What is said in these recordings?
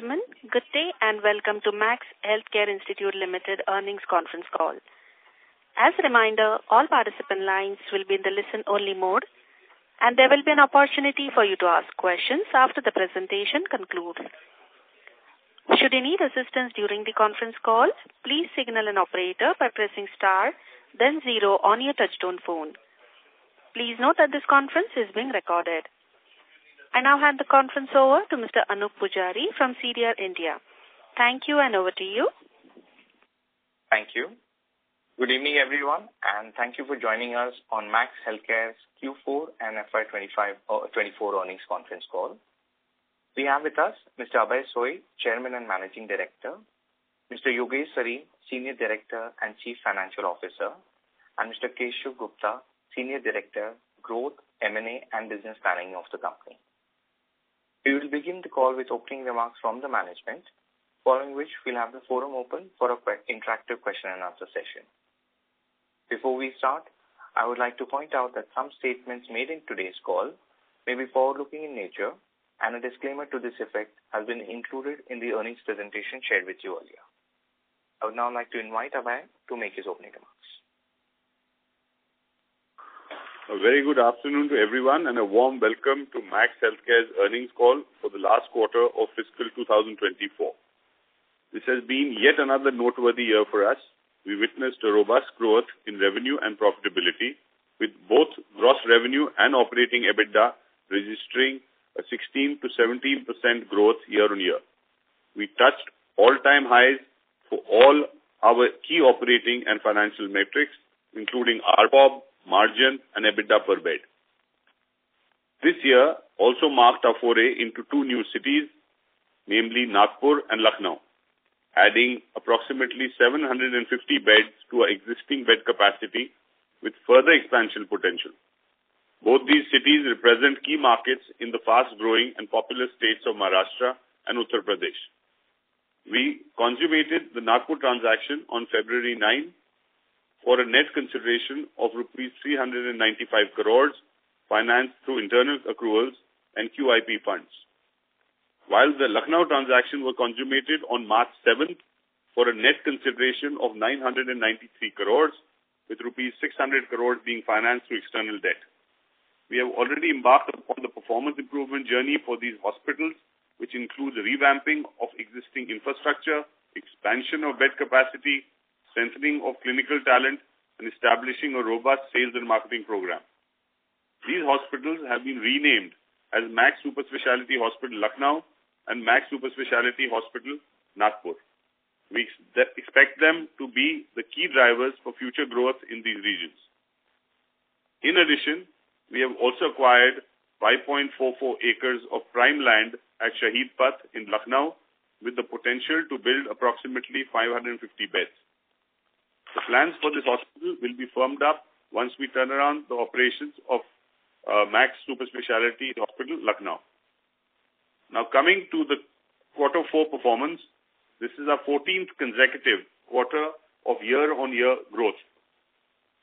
gentlemen, good day and welcome to Max Healthcare Institute Limited earnings conference call. As a reminder, all participant lines will be in the listen-only mode, and there will be an opportunity for you to ask questions after the presentation concludes. Should you need assistance during the conference call, please signal an operator by pressing star, then zero on your touchtone phone. Please note that this conference is being recorded. I now hand the conference over to Mr. Anup Pujari from CDR India. Thank you, and over to you. Thank you. Good evening, everyone, and thank you for joining us on Max Healthcare's Q4 and FY 2024 uh, earnings conference call. We have with us Mr. Abhay Soi, Chairman and Managing Director, Mr. Yogesh Sareen, Senior Director and Chief Financial Officer, and Mr. Keshav Gupta, Senior Director, Growth, M&A, and Business Planning of the company. We will begin the call with opening remarks from the management, following which we'll have the forum open for an interactive question and answer session. Before we start, I would like to point out that some statements made in today's call may be forward-looking in nature, and a disclaimer to this effect has been included in the earnings presentation shared with you earlier. I would now like to invite Abhay to make his opening remarks. A very good afternoon to everyone, and a warm welcome to Max Healthcare's earnings call for the last quarter of fiscal 2024. This has been yet another noteworthy year for us. We witnessed a robust growth in revenue and profitability, with both gross revenue and operating EBITDA registering a 16%-17% growth year-on-year. We touched all-time highs for all our key operating and financial metrics, including ARPOB, margin, and EBITDA per bed. This year also marked our foray into two new cities, namely Nagpur and Lucknow, adding approximately 750 beds to our existing bed capacity with further expansion potential. Both these cities represent key markets in the fast-growing and populous states of Maharashtra and Uttar Pradesh. We consummated the Nagpur transaction on February 9 for a net consideration of rupees 395 crores, financed through internal accruals and QIP funds. While the Lucknow transaction was consummated on March 7 for a net consideration of 993 crores, with rupees 600 crores being financed through external debt. We have already embarked upon the performance improvement journey for these hospitals, which includes revamping of existing infrastructure, expansion of bed capacity, strengthening of clinical talent, and establishing a robust sales and marketing program. These hospitals have been renamed as Max Super Speciality Hospital, Lucknow, and Max Super Speciality Hospital, Nagpur. We expect them to be the key drivers for future growth in these regions. In addition, we have also acquired 5.44 acres of prime land at Shaheed Path in Lucknow, with the potential to build approximately 550 beds. The plans for this hospital will be firmed up once we turn around the operations of uh, Max Super Speciality Hospital, Lucknow. Now, coming to the quarter four performance, this is our 14th consecutive quarter of year-on-year growth.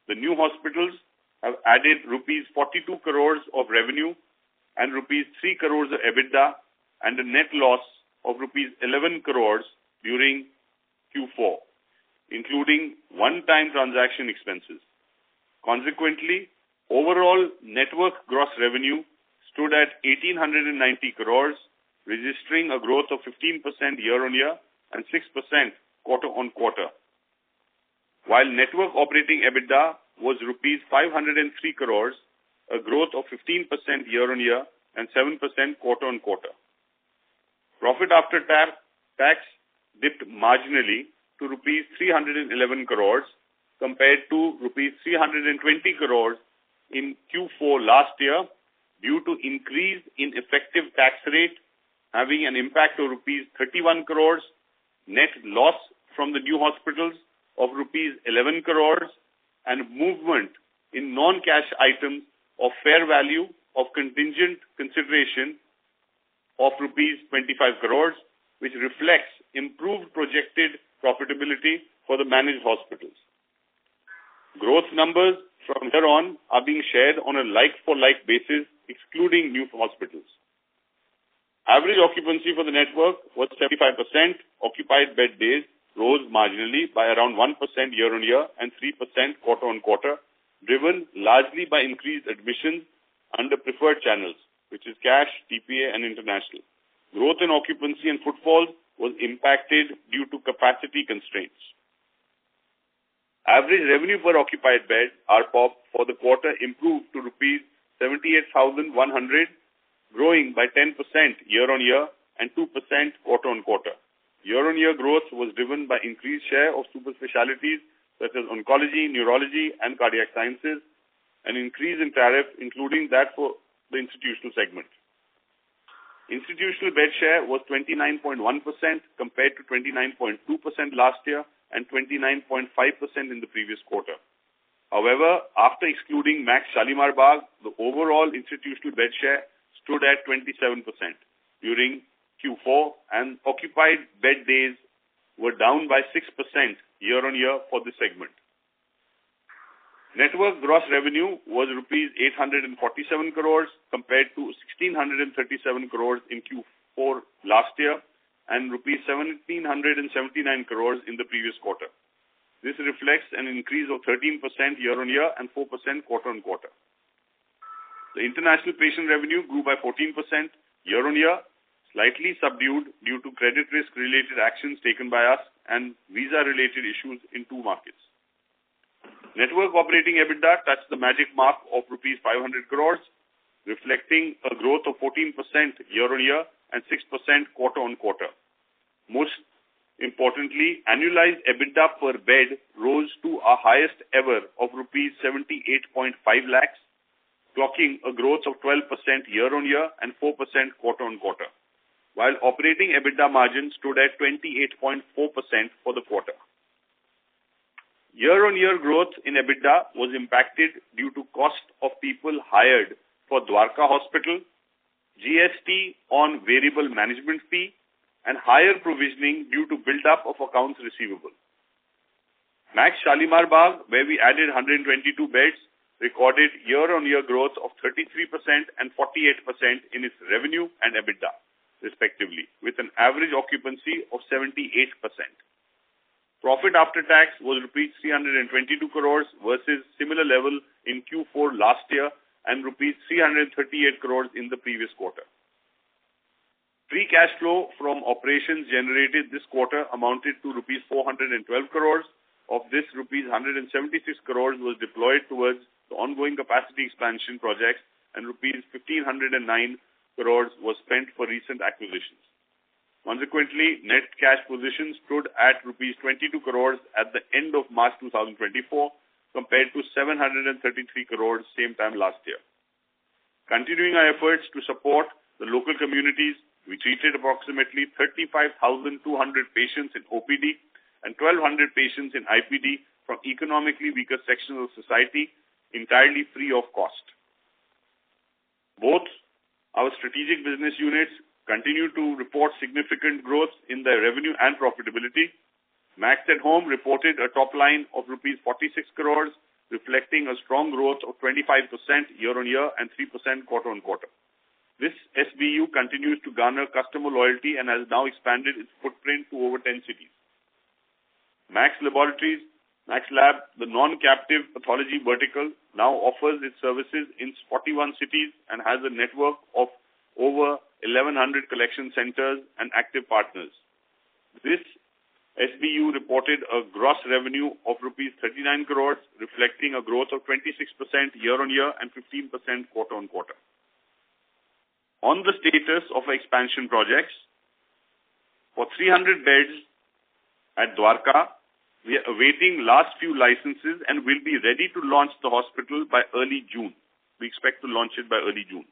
The new hospitals have added rupees 42 crores of revenue and rupees 3 crores of EBITDA, and a net loss of rupees 11 crores during Q4, including one-time transaction expenses. Consequently, overall network gross revenue stood at 1,890 crores, registering a growth of 15% year-on-year and 6% quarter-on-quarter. While network operating EBITDA was rupees 503 crores, a growth of 15% year-on-year and 7% quarter-on-quarter. Profit after tax dipped marginally to rupees 311 crores, compared to rupees 320 crores in Q4 last year, due to increase in effective tax rate, having an impact of rupees 31 crores, net loss from the new hospitals of rupees 11 crores, and movement in non-cash items of fair value of contingent consideration of rupees 25 crores, which reflects improved projected profitability for the managed hospitals. Growth numbers from here on are being shared on a like-for-like basis, excluding new hospitals. Average occupancy for the network was 75%. Occupied bed days rose marginally by around 1% year-on-year and 3% quarter-on-quarter, driven largely by increased admissions under preferred channels, which is cash, TPA, and international. Growth in occupancy and footfalls was impacted due to capacity constraints. Average revenue per occupied bed, ARPOB, for the quarter improved to rupees 78,100, growing by 10% year-on-year and 2% quarter-on-quarter. Year-on-year growth was driven by increased share of super specialities such as oncology, neurology, and cardiac sciences, an increase in tariff, including that for the institutional segment. Institutional bed share was 29.1% compared to 29.2% last year and 29.5% in the previous quarter. However, after excluding Max Shalimar Bagh, the overall institutional bed share stood at 27% during Q4 and occupied bed days were down by 6% year-on-year for the segment. Network gross revenue was rupees 847 crores compared to 1637 crores in Q4 last year and rupees 1779 crores in the previous quarter. This reflects an increase of 13% year-on-year and 4% quarter-on-quarter. The international patient revenue grew by 14% year-on-year, slightly subdued due to credit risk related actions taken by us and visa related issues in two markets. Network operating EBITDA touched the magic mark of rupees 500 crores, reflecting a growth of 14% year-on-year and 6% quarter-on-quarter. Most importantly, annualized EBITDA per bed rose to our highest ever of rupees 78.5 lakhs, clocking a growth of 12% year-on-year and 4% quarter-on-quarter, while operating EBITDA margin stood at 28.4% for the quarter. Year-on-year growth in EBITDA was impacted due to cost of people hired for Dwarka Hospital, GST on variable management fee, and higher provisioning due to build-up of accounts receivable. Max Shalimar Bagh, where we added 122 beds, recorded year-on-year growth of 33% and 48% in its revenue and EBITDA, respectively, with an average occupancy of 78%. Profit after tax was rupees 322 crores versus similar level in Q4 last year and rupees 338 crores in the previous quarter. Free cash flow from operations generated this quarter amounted to rupees 412 crores. Of this, rupees 176 crores was deployed towards the ongoing capacity expansion projects and rupees 1,509 crores was spent for recent acquisitions. Consequently, net cash position stood at rupees 22 crores at the end of March 2024 compared to 733 crores same time last year. Continuing our efforts to support the local communities, we treated approximately 35,200 patients in OPD and 1,200 patients in IPD from economically weaker sections of society entirely free of cost. Both our strategic business units continue to report significant growth in their revenue and profitability. Max at Home reported a top line of rupees 46 crores, reflecting a strong growth of 25% year-on-year and 3% quarter-on-quarter. This SBU continues to garner customer loyalty and has now expanded its footprint to over 10 cities. Max Laboratories, Max Lab, the non-captive pathology vertical, now offers its services in 41 cities and has a network of over 1,100 collection centers and active partners. This SBU reported a gross revenue of rupees 39 crores, reflecting a growth of 26% year-on-year and 15% quarter-on-quarter. On the status of expansion projects, for 300 beds at Dwarka, we are awaiting last few licenses and will be ready to launch the hospital by early June. We expect to launch it by early June.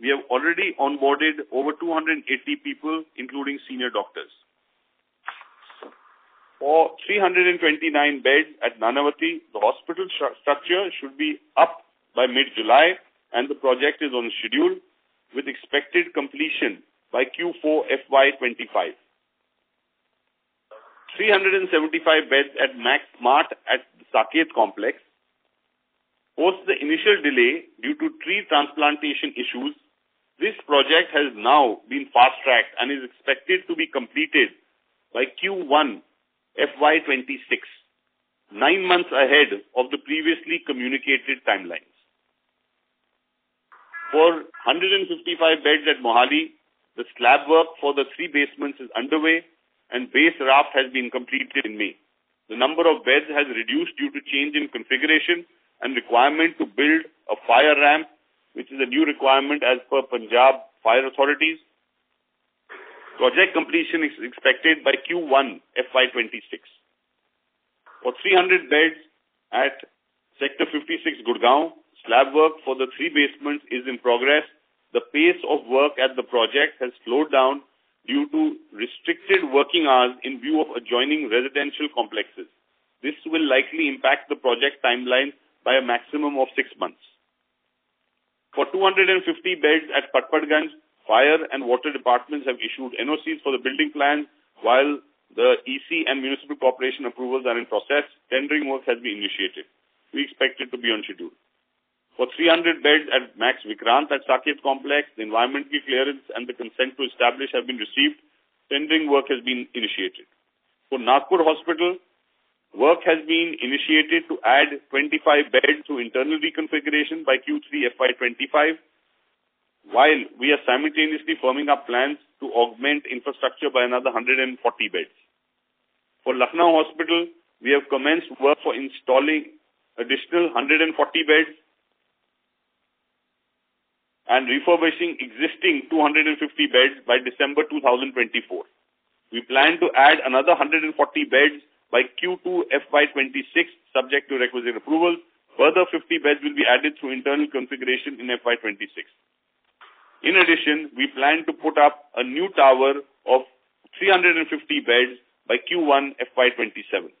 We have already onboarded over 280 people, including senior doctors. For 329 beds at Nanavati, the hospital structure should be up by mid-July, and the project is on schedule with expected completion by Q4 FY25. 375 beds at Max Smart at Saket Complex. Post the initial delay due to tree transplantation issues, This project has now been fast-tracked and is expected to be completed by Q1 FY26, nine months ahead of the previously communicated timelines. For 155 beds at Mohali, the slab work for the three basements is underway and base raft has been completed in May. The number of beds has reduced due to change in configuration and requirement to build a fire ramp which is a new requirement as per Punjab fire authorities. Project completion is expected by Q1 FY26. For 300 beds at Sector 56 Gurgaon, slab work for the three basements is in progress. The pace of work at the project has slowed down due to restricted working hours in view of adjoining residential complexes. This will likely impact the project timeline by a maximum of six months. For 250 beds at Patparganj, fire and water departments have issued NOCs for the building plan, while the EC and municipal corporation approvals are in process. Tendering work has been initiated. We expect it to be on schedule. For 300 beds at Max Vikrant at Saket Complex, the environmental clearance and the consent to establish have been received. Tendering work has been initiated. For Nagpur Hospital, Work has been initiated to add 25 beds to internal reconfiguration by Q3 FY25, while we are simultaneously firming up plans to augment infrastructure by another 140 beds. For Lucknow Hospital, we have commenced work for installing additional 140 beds and refurbishing existing 250 beds by December 2024. We plan to add another 140 beds by Q2 FY26, subject to requisite approvals. Further 50 beds will be added through internal configuration in FY26. In addition, we plan to put up a new tower of 350 beds by Q1 FY27.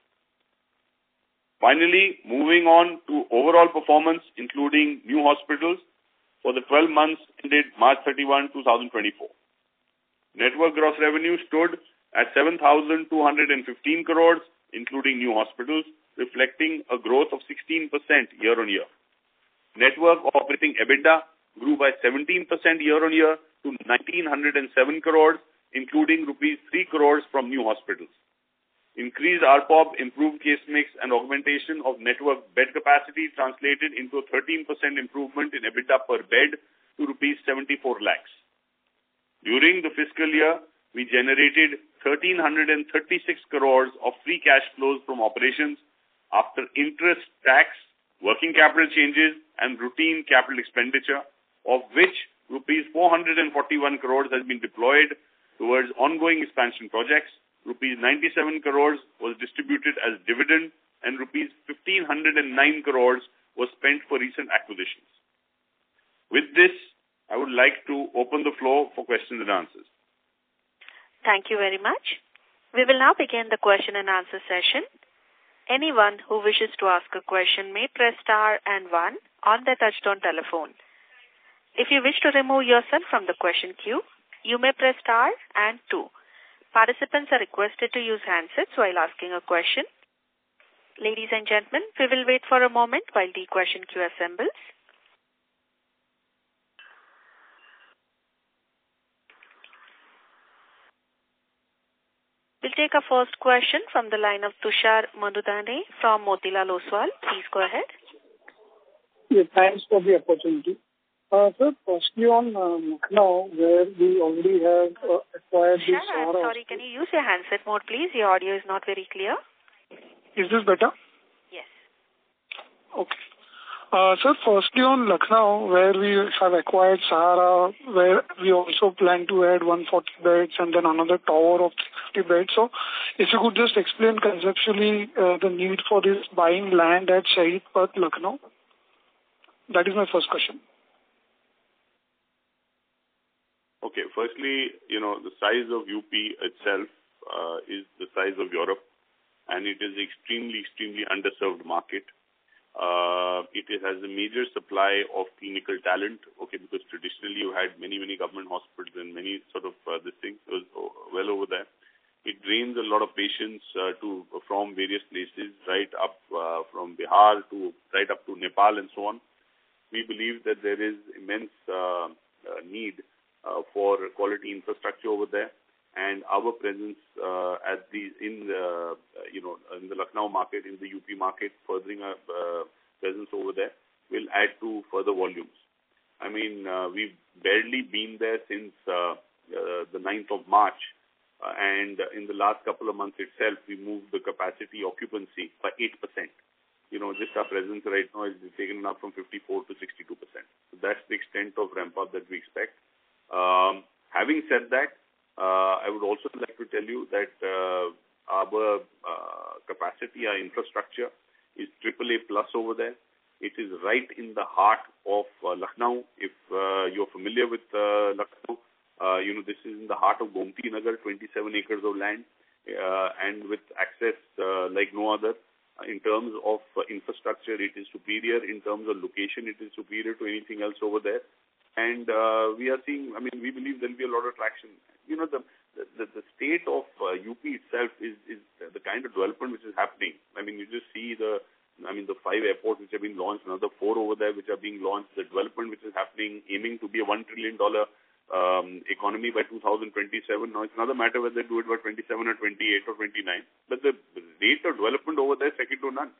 Finally, moving on to overall performance, including new hospitals for the 12 months ended March 31, 2024. Network gross revenue stood at 7,215 crores, including new hospitals, reflecting a growth of 16% year-on-year. Network operating EBITDA grew by 17% year-on-year to 1,907 crores, including rupees 3 crores from new hospitals. Increased ARPOB, improved case mix, and augmentation of network bed capacity translated into a 13% improvement in EBITDA per bed to rupees 74 lakhs. During the fiscal year, we generated 1,336 crores of free cash flows from operations after interest, tax, working capital changes, and routine capital expenditure, of which rupees 441 crores has been deployed towards ongoing expansion projects, rupees 97 crores was distributed as dividend, and rupees 1,509 crores was spent for recent acquisitions. With this, I would like to open the floor for questions and answers. Thank you very much. We will now begin the question and answer session. Anyone who wishes to ask a question may press star and one on their touchtone telephone. If you wish to remove yourself from the question queue, you may press star and two. Participants are requested to use handsets while asking a question. Ladies and gentlemen, we will wait for a moment while the question queue assembles. We'll take our first question from the line of Tushar Manudhane from Motilal Oswal. Please go ahead. Yeah, thanks for the opportunity. Uh, sir, firstly on Lucknow, where we already have uh, acquired this... Tushar, I'm sorry, can you use your handset mode, please? Your audio is not very clear. Is this better? Yes. Okay. Uh, sir, firstly on Lucknow, where we have acquired Sahara, where we also plan to add 140 beds and then another tower of 50 beds. So if you could just explain conceptually uh, the need for this buying land at Shaheed Path, Lucknow. That is my first question. Okay. Firstly, you know, the size of UP itself uh, is the size of Europe, and it is extremely, extremely underserved market. Uh, it has a major supply of clinical talent, okay, because traditionally you had many, many government hospitals and many sort of uh, this thing was well over there. It drains a lot of patients uh, to from various places, right up uh, from Bihar to right up to Nepal and so on. We believe that there is immense uh, uh, need uh, for quality infrastructure over there. And our presence uh, at the in the you know in the Lucknow market, in the UP market, furthering our presence over there, will add to further volumes. I mean, we've barely been there since the 9th of March, and in the last couple of months itself, we moved the capacity occupancy by 8%. You know, just our presence right now is taken up from 54 to 62%. So that's the extent of ramp up that we expect. Um, having said that, uh, Uh, I would also like to tell you that uh, our uh, capacity, our infrastructure is AAA plus over there. It is right in the heart of uh, Lucknow. If uh, you're familiar with Lucknow, you know, this is in the heart of Gomti Nagar, 27 acres of land, and with access like no other. In terms of infrastructure, it is superior. In terms of location, it is superior to anything else over there. And uh, we are seeing, I mean, we believe there will be a lot of traction. You know, the the, the state of uh, UP itself is, is the kind of development which is happening. I mean, you just see the, I mean, the five airports which have been launched, another four over there which are being launched, the development which is happening, aiming to be a $1 trillion um, economy by 2027. Now, it's another matter whether they do it by 27 or 28 or 29. But the rate of development over there is second to none.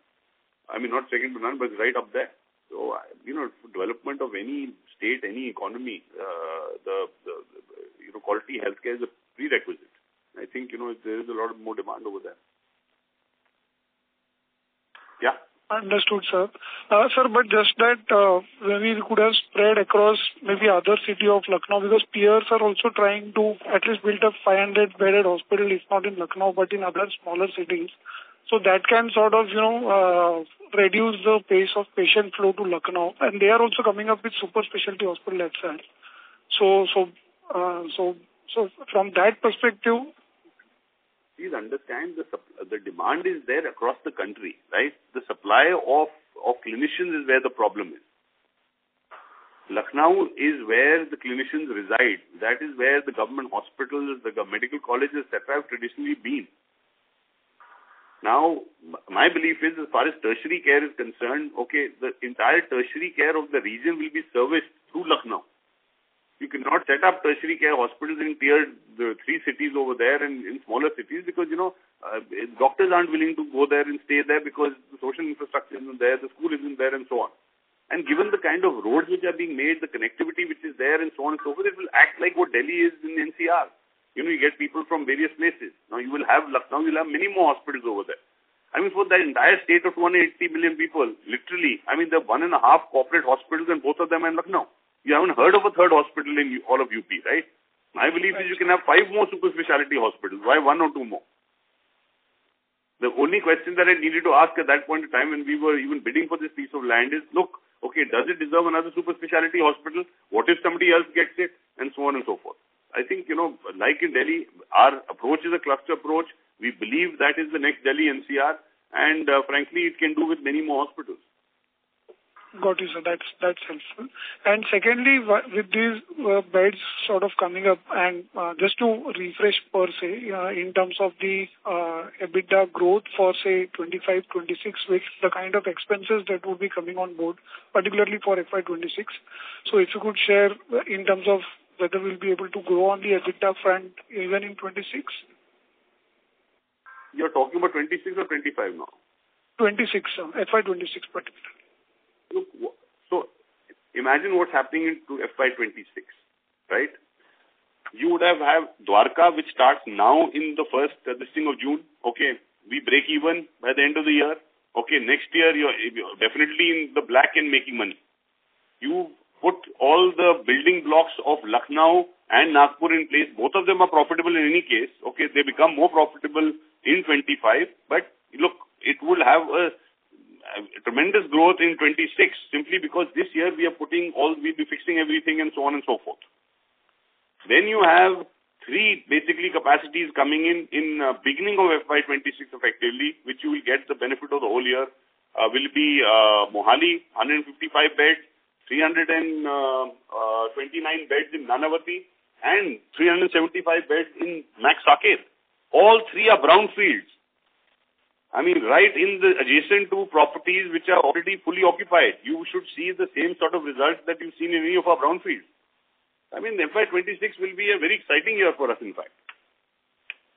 I mean, not second to none, but right up there. So, you know, development of any state, any economy, uh, the, the, you know, quality healthcare is a prerequisite. I think, you know, there is a lot of more demand over there. Yeah. Understood, sir. Uh, sir, but just that uh, we could have spread across maybe other city of Lucknow because peers are also trying to at least build a 500 bedded hospital, if not in Lucknow, but in other smaller cities. So that can sort of, you know, uh, reduce the pace of patient flow to Lucknow. And they are also coming up with super specialty hospital itself. So, so, uh, so, so from that perspective, please understand the the demand is there across the country, right? The supply of of clinicians is where the problem is. Lucknow is where the clinicians reside. That is where the government hospitals, the medical colleges, etc., have traditionally been. Now, my belief is as far as tertiary care is concerned, okay, the entire tertiary care of the region will be serviced through Lucknow. You cannot set up tertiary care hospitals in tier three cities over there and in smaller cities because, you know, uh, doctors aren't willing to go there and stay there because the social infrastructure isn't there, the school isn't there and so on. And given the kind of roads which are being made, the connectivity which is there and so on and so forth, it will act like what Delhi is in NCR. You know, you get people from various places. Now you will have Lucknow, you'll have many more hospitals over there. I mean, for the entire state of 280 million people, literally, I mean, there are one and a half corporate hospitals and both of them are in Lucknow. You haven't heard of a third hospital in all of UP, right? My belief is you can have five more super specialty hospitals. Why one or two more? The only question that I needed to ask at that point in time when we were even bidding for this piece of land is, look, okay, does it deserve another super specialty hospital? What if somebody else gets it? And so on and so forth. I think, you know, like in Delhi, our approach is a cluster approach. We believe that is the next Delhi NCR, and uh, frankly, it can do with many more hospitals. Got you, sir. That's that's helpful. And secondly, with these uh, beds sort of coming up, and uh, just to refresh per se, uh, in terms of the uh, EBITDA growth for say 25, 26, with the kind of expenses that would be coming on board, particularly for FY 26. So if you could share uh, in terms of whether we'll be able to grow on the EBITDA front even in 26? You're talking about 26 or 25 now? 26, sir. FY 26 particularly. Look, so imagine what's happening into FY 26, right? You would have have Dwarka, which starts now in the first uh, this thing of June. Okay, we break even by the end of the year. Okay, next year you're, you're definitely in the black and making money. You put all the building blocks of Lucknow and Nagpur in place. Both of them are profitable in any case. Okay, they become more profitable in 25, but look, it will have a tremendous growth in 26 simply because this year we are putting all, we'll be fixing everything and so on and so forth. Then you have three basically capacities coming in in uh, beginning of FY26 effectively, which you will get the benefit of the whole year. Uh, will be uh, Mohali, 155 beds, 329 uh, uh, beds in Nanavati and 375 beds in Max Saket. All three are brownfields. I mean, right in the adjacent to properties which are already fully occupied. You should see the same sort of results that you've seen in any of our brownfields. I mean, FY26 will be a very exciting year for us, in fact.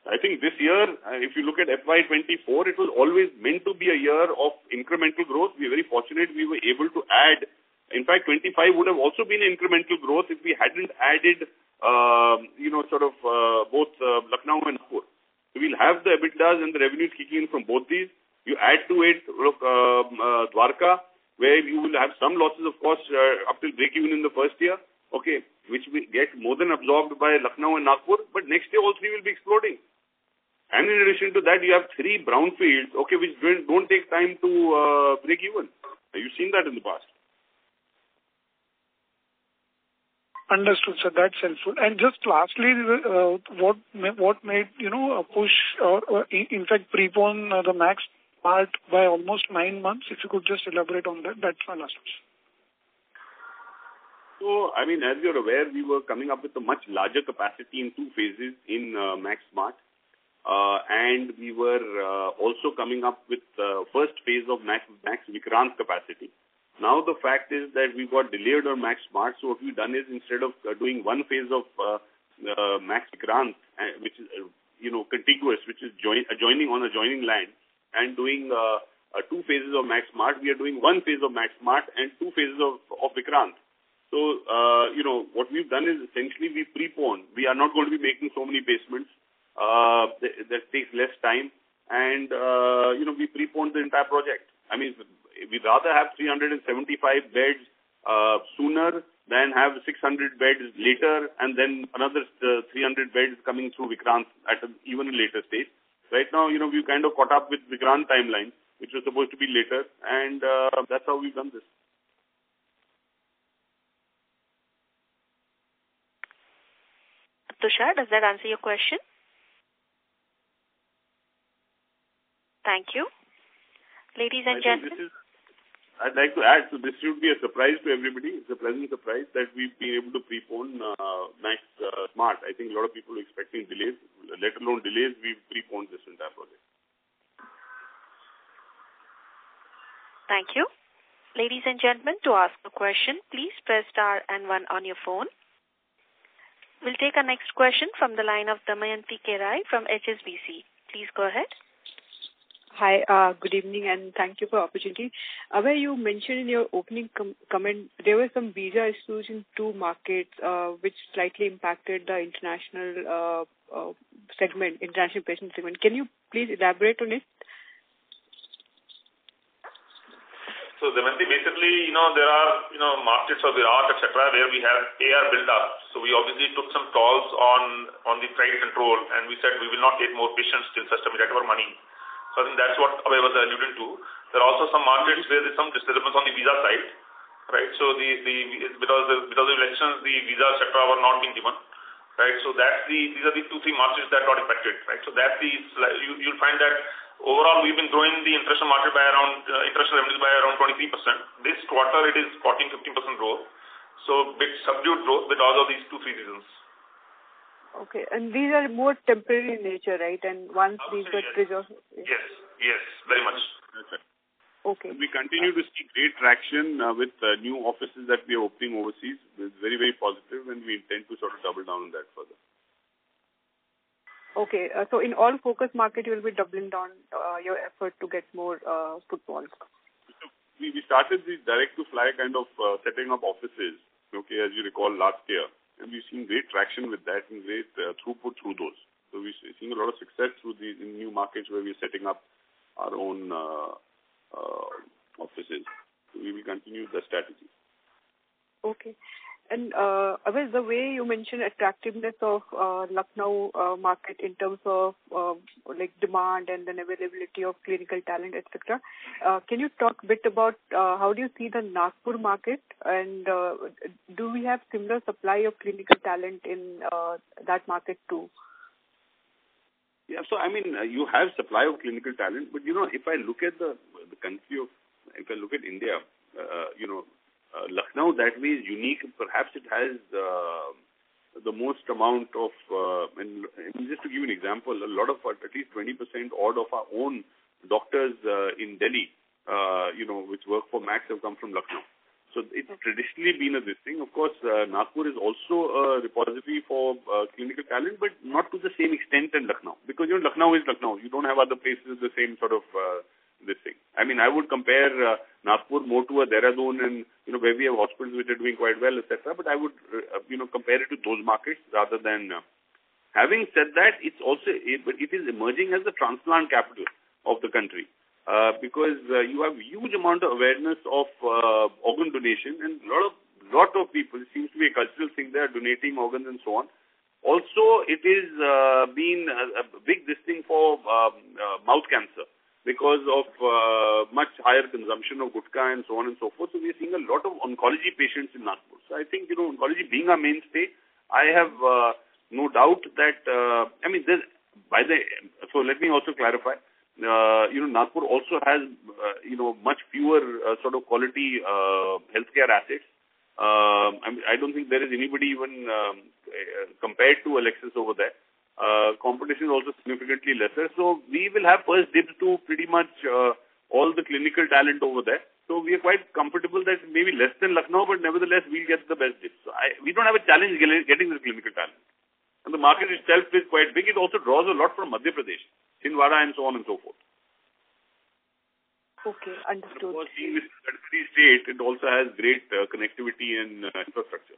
I think this year, uh, if you look at FY24, it was always meant to be a year of incremental growth. We are very fortunate we were able to add. In fact, 25 would have also been incremental growth if we hadn't added, uh, you know, sort of uh, both uh, Lucknow and Nagpur. So we'll have the EBITDAs and the revenues kicking in from both these. You add to it um, uh, Dwarka, where you will have some losses, of course, uh, up till break even in the first year, okay, which will get more than absorbed by Lucknow and Nagpur, but next year all three will be exploding. And in addition to that, you have three brownfields, okay, which don't, don't take time to uh, break even. You've seen that in the past. Understood, sir. That's helpful. And just lastly, uh, what what made you know a push or, in fact prepone uh, the Max Smart by almost nine months? If you could just elaborate on that, that's my last question. So, I mean, as you're aware, we were coming up with a much larger capacity in two phases in uh, Max Smart. Uh, and we were uh, also coming up with the first phase of Max, Max Vikrant capacity. Now the fact is that we got delayed on Max Smart, so what we've done is instead of uh, doing one phase of uh, uh, Max Vikrant, uh, which is, uh, you know, contiguous, which is join, adjoining on adjoining land, and doing uh, uh, two phases of Max Smart, we are doing one phase of Max Smart and two phases of, of Vikrant. So, uh, you know, what we've done is essentially we prepone. We are not going to be making so many basements uh, that, that takes less time. And, uh, you know, we preponed the entire project. I mean, we'd rather have 375 beds uh, sooner than have 600 beds later and then another uh, 300 beds coming through Vikrant at an even a later stage. Right now, you know, we've kind of caught up with Vikrant timeline, which was supposed to be later, and uh, that's how we've done this. Tushar, does that answer your question? Thank you. Ladies and gentlemen. I'd like to add, so this should be a surprise to everybody. It's a pleasant surprise that we've been able to prepone uh, Max uh, Smart. I think a lot of people are expecting delays, let alone delays. We've preponed this entire project. Thank you. Ladies and gentlemen, to ask a question, please press star and one on your phone. We'll take our next question from the line of Damayanti Kerai from HSBC. Please go ahead. Hi, uh, good evening, and thank you for the opportunity. Where you mentioned in your opening com comment there were some visa issues in two markets, uh, which slightly impacted the international uh, uh, segment, international patient segment. Can you please elaborate on it? So, Damayanti, basically, you know, there are, you know, markets of Iraq, etc., where we have AR built up. So we obviously took some calls on, on the price control, and we said we will not take more patients till such time we get our money. I think that's what I was alluding to. There are also some markets where there's some disturbance on the visa side, right? So the, the because the, because of the elections, the visa etc. were not being given, right? So that's the these are the two three markets that got affected, right? So that's the you you'll find that overall we've been growing the international market by around uh, international revenues by around 23 percent. This quarter it is 14 15 percent growth. So bit subdued growth because of these two three reasons. Okay. And these are more temporary in nature, right? And once these get resolved... Yes, yes, very much. Okay. We continue to see great traction uh, with uh, new offices that we are opening overseas. It's very, very positive, and we intend to sort of double down on that further. Okay. Uh, so in all focus market, you will be doubling down uh, your effort to get more uh, footfalls. We, we started the direct-to-fly kind of uh, setting up offices, okay, as you recall, last year and we've seen great traction with that and great uh, throughput through those. So we're seeing a lot of success through the in new markets where we're setting up our own uh, uh, offices. So we will continue the strategy. Okay. And uh, the way you mentioned attractiveness of uh, Lucknow uh, market in terms of uh, like demand and then availability of clinical talent, etc. Uh, can you talk a bit about uh, how do you see the Nagpur market and uh, do we have similar supply of clinical talent in uh, that market too? Yeah, so I mean, uh, you have supply of clinical talent, but you know, if I look at the the country of, if I look at India, uh, you know, uh, Lucknow that way is unique. Perhaps it has uh, the most amount of, uh, and, and just to give you an example, a lot of, at least 20% odd of our own doctors uh, in Delhi, uh, you know, which work for Max have come from Lucknow. So it's traditionally been a this thing. Of course, uh, Nagpur is also a repository for uh, clinical talent, but not to the same extent in Lucknow. Because, you know, Lucknow is Lucknow. You don't have other places the same sort of uh, this thing. I mean, I would compare uh, Nagpur more to a Dehradun and, you know, where we have hospitals which are doing quite well, etc. But I would, uh, you know, compare it to those markets rather than... Uh, having said that, it's also, it, it is emerging as the transplant capital of the country. Uh, because uh, you have huge amount of awareness of uh, organ donation and a lot of lot of people, it seems to be a cultural thing, they are donating organs and so on. Also, it is uh, been a, a big this thing for um, uh, mouth cancer because of uh, much higher consumption of gutka and so on and so forth. So we are seeing a lot of oncology patients in Nagpur. So I think, you know, oncology being our mainstay, I have uh, no doubt that, uh, I mean, by the, so let me also clarify uh, you know, Nagpur also has, uh, you know, much fewer uh, sort of quality uh, healthcare assets. Uh, I, mean, I don't think there is anybody even um, uh, compared to Alexis over there. Uh, competition is also significantly lesser. So we will have first dibs to pretty much uh, all the clinical talent over there. So we are quite comfortable that maybe less than Lucknow, but nevertheless we'll get the best dibs. So I, we don't have a challenge getting the clinical talent. And the market itself is quite big. It also draws a lot from Madhya Pradesh. Chhindwara and so on and so forth. Okay, understood. of course, being this state, it also has great uh, connectivity and uh, infrastructure.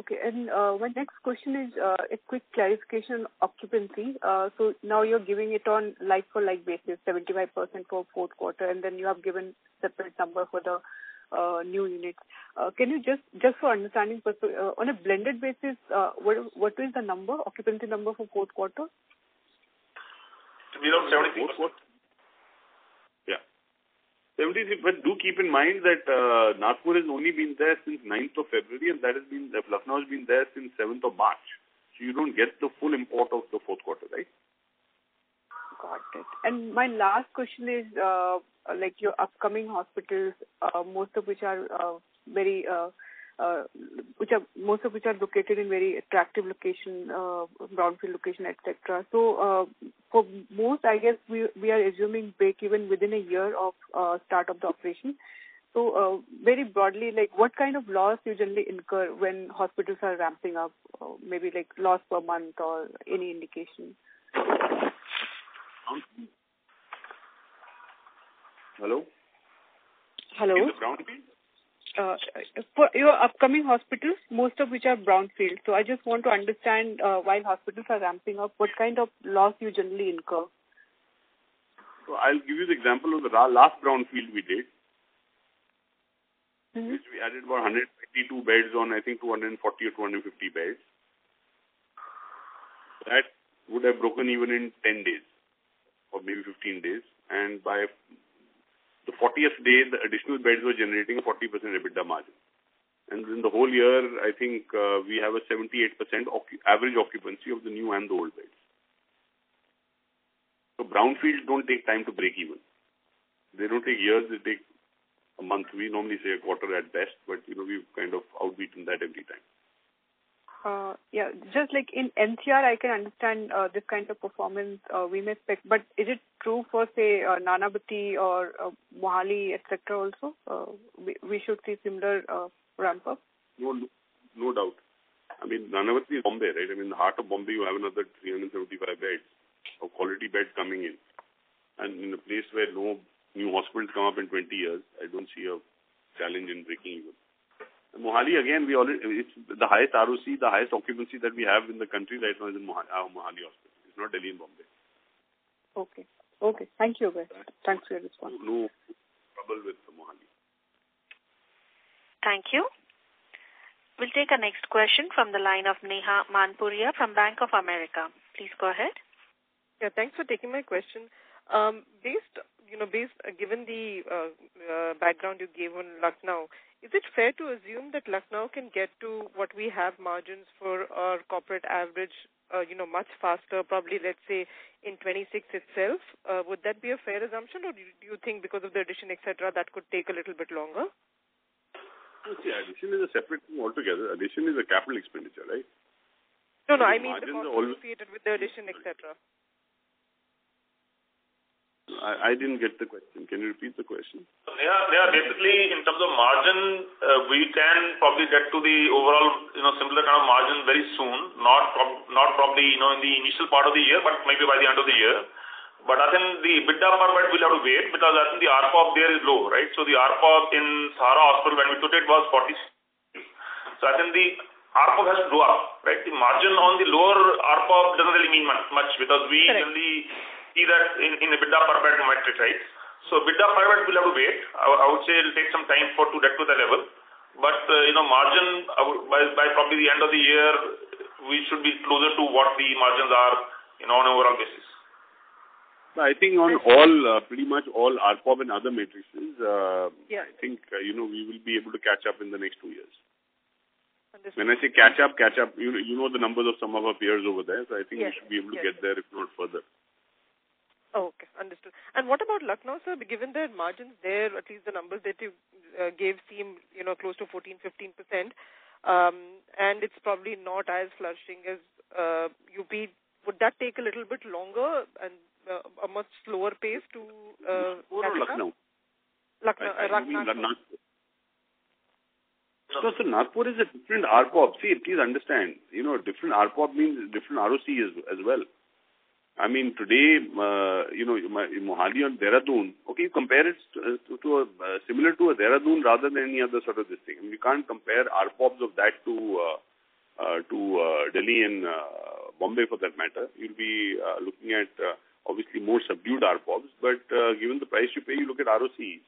Okay, and uh, my next question is uh, a quick clarification on occupancy. Uh, so now you're giving it on like-for-like basis, 75% for fourth quarter, and then you have given separate number for the uh, new units. Uh, can you just, just for understanding, uh, on a blended basis, uh, what, what is the number, occupancy number for fourth quarter? be around 74%. Yeah. 73, but do keep in mind that uh, Nagpur has only been there since 9th of February and that has been, uh, Lucknow has been there since 7th of March. So you don't get the full import of the fourth quarter, right? Got it. And my last question is, uh, like your upcoming hospitals, uh, most of which are uh, very uh, uh, which are most of which are located in very attractive location, uh, brownfield location, etc. So uh, for most, I guess we we are assuming break even within a year of uh, start of the operation. So uh, very broadly, like what kind of loss you generally incur when hospitals are ramping up? Uh, maybe like loss per month or any indication. Hello. Hello. In the brownfield? Uh, for your upcoming hospitals, most of which are brownfield. So I just want to understand, uh, while hospitals are ramping up, what kind of loss you generally incur? So I'll give you the example of the last brownfield we did, mm -hmm. which we added about 122 beds on, I think, 240 or 250 beds. That would have broken even in 10 days or maybe 15 days. And by 40th day, the additional beds were generating a 40% EBITDA margin. And in the whole year, I think uh, we have a 78% occu average occupancy of the new and the old beds. So brownfields don't take time to break even. They don't take years, they take a month. We normally say a quarter at best, but you know, we've kind of outbeaten that every time. Uh, yeah, just like in NCR, I can understand uh, this kind of performance uh, we may expect. But is it true for, say, uh, Nanavati or uh, Mohali, etc. also? Uh, we, we should see similar uh, ramp-up? No, no doubt. I mean, Nanavati is Bombay, right? I mean, the heart of Bombay, you have another 375 beds of quality beds coming in. And in a place where no new hospitals come up in 20 years, I don't see a challenge in breaking even. Mohali, again, we already, it's the highest ROC, the highest occupancy that we have in the country right now is in Mohali, uh, Mohali Hospital. It's not Delhi and Bombay. Okay. Okay. Thank you, Abhay. Thanks for your response. No, no trouble with Mohali. Thank you. We'll take a next question from the line of Neha Manpuria from Bank of America. Please go ahead. Yeah, thanks for taking my question. Um, based, you know, based uh, given the uh, uh, background you gave on Lucknow, is it fair to assume that Lucknow can get to what we have margins for our corporate average, uh, you know, much faster, probably, let's say, in 26 itself? Uh, would that be a fair assumption, or do you think because of the addition, etc., that could take a little bit longer? See, addition is a separate thing altogether. Addition is a capital expenditure, right? No, no, I mean the cost associated with the addition, etc. I, I didn't get the question. Can you repeat the question? Yeah, yeah. Basically, in terms of margin, uh, we can probably get to the overall, you know, similar kind of margin very soon. Not not probably, you know, in the initial part of the year, but maybe by the end of the year. But I think the EBITDA per bed will have to wait because I think the ARPOB there is low, right? So the ARPOB in Sahara Hospital when we took it was 40. So I think the ARPOB has to go up, right? The margin on the lower ARPOB doesn't really mean much, much because we Correct. generally see that in, in EBITDA per bed metric, right? So EBITDA per bed will have to wait. I, I would say it'll take some time for to get to that level. But, uh, you know, margin, I by, by probably the end of the year, we should be closer to what the margins are, you know, on an overall basis. I think on all, uh, pretty much all ARPOB and other matrices, uh, Yeah. I think, uh, you know, we will be able to catch up in the next two years. Understood. When I say catch up, catch up, you know, you know the numbers of some of our peers over there, so I think Yes, we should be able to yes. get there, if not further. Oh, okay, understood. And what about Lucknow, sir? Given the margins there, at least the numbers that you uh, gave seem, you know, close to 14, 15 percent, um, and it's probably not as flourishing as uh, UP. Would that take a little bit longer and uh, a much slower pace to uh, Or? Lucknow. Lucknow, I- uh, I mean, Nagpur. Nagpur. No, so Nagpur is a different ARPOB. See, please understand, you know, different ARPOB means different ROC as, as well. I mean, today, uh, you know, Mohali and Dehradun, okay, you compare it to, to, to a, uh, similar to a Dehradun rather than any other sort of this thing. I mean, you can't compare ARPOBs of that to, uh, uh, to uh, Delhi and uh, Bombay for that matter. You'll be uh, looking at uh, obviously more subdued ARPOBs, but uh, given the price you pay, you look at ROCs.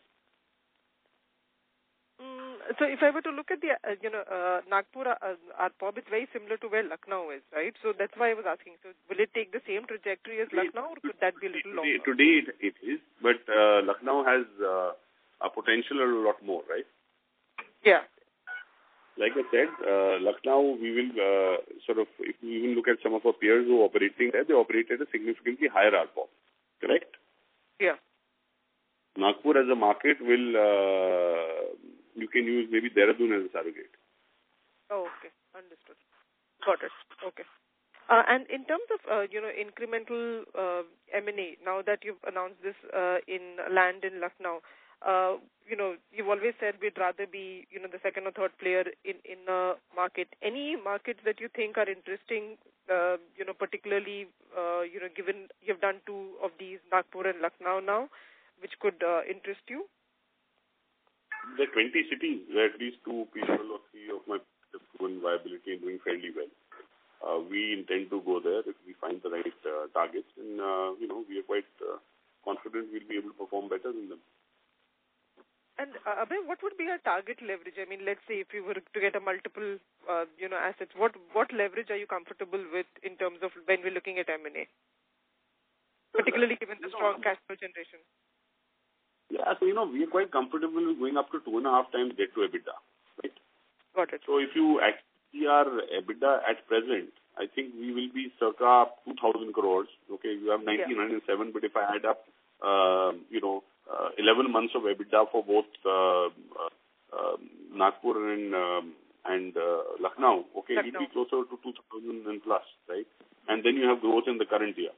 So if I were to look at the, uh, you know, uh, Nagpur uh, ARPOB, it's very similar to where Lucknow is, right? So that's why I was asking. So will it take the same trajectory as Today- Lucknow, or could that be a little Today, longer? today it, it is, but uh, Lucknow has uh, a potential a lot more, right? Yeah. Like I said, uh, Lucknow, we will uh, sort of, if we even look at some of our peers who are operating there, they operate at a significantly higher ARPOB, correct? Yeah. Nagpur as a market will, uh, you can use maybe Dehradun as a surrogate. Oh, okay. Understood. Got it. Okay. Uh, And in terms of, uh, you know, incremental uh, M&A, now that you've announced this uh, in land in Lucknow, uh, you know, you've always said we'd rather be, you know, the second or third player in in a market. Any markets that you think are interesting, uh, you know, particularly, uh, you know, given you've done two of these, Nagpur and Lucknow now, which could uh, interest you? There are 20 cities where at least two people or three of my have proven viability and doing fairly well. Uh, we intend to go there if we find the right uh, targets, and uh, you know we are quite uh, confident we'll be able to perform better than them. And uh, Abhay, what would be our target leverage? I mean, let's say if you were to get a multiple, uh, you know, assets, what what leverage are you comfortable with in terms of when we're looking at M&A? Particularly given the strong cash flow generation. Yeah, so you know we are quite comfortable with going up to two and a half times debt to EBITDA, right? Got it. So if you actually see our EBITDA at present, I think we will be circa 2,000 crores. Okay, you have 1,907, but if I add up, uh, you know, uh, 11 months of EBITDA for both uh, uh, Nagpur and um, and uh, Lucknow, okay, Lucknow. you'll be closer to 2,000 and plus, right? And then you have growth in the current year.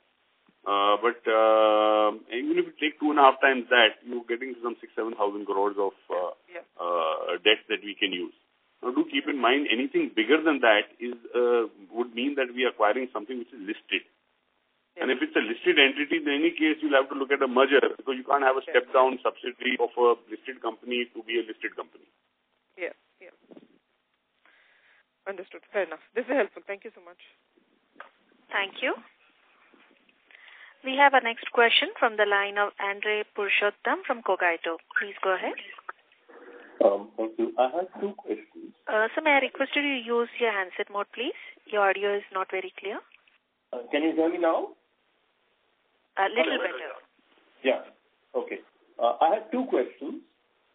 Uh, but uh, even if you take two and a half times that, you're getting some six, seven thousand crores of uh, Yeah. uh, debt that we can use. Now, do keep in mind anything bigger than that is uh, would mean that we are acquiring something which is listed. And if it's a listed entity, in any case, you'll have to look at a merger because you can't have a step down subsidiary of a listed company to be a listed company. Yeah. Yeah. Understood. Fair enough. This is helpful. Thank you so much. Thank you. We have our next question from the line of Andre Purushottam from Cogito. Please go ahead. Um, Thank you. I have two questions. Uh, so may I request you to use your handset mode, please? Your audio is not very clear. Uh, Can you hear me now? A little Hello. better. Yeah. Okay. Uh, I have two questions.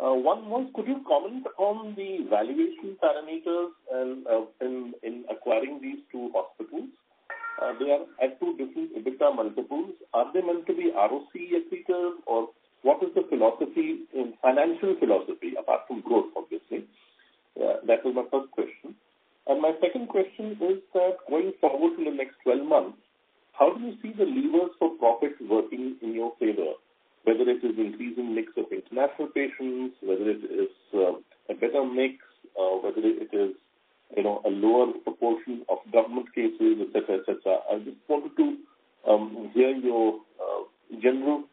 Uh, One was, could you comment on the valuation parameters and uh, in in acquiring these two hospitals? Uh, They are at two different EBITDA multiples. Are they meant to be ROC accretive, or what is the philosophy in financial philosophy, apart from growth, obviously? Uh, That was my first question. And my second question is that going forward in the next 12 months, how do you see the levers for profit working in your favor? whether it is increasing mix of international patients, whether it is uh, a better mix, uh, whether it is you know a lower proportion of government cases, etc., etc. I just wanted to um, hear your uh, general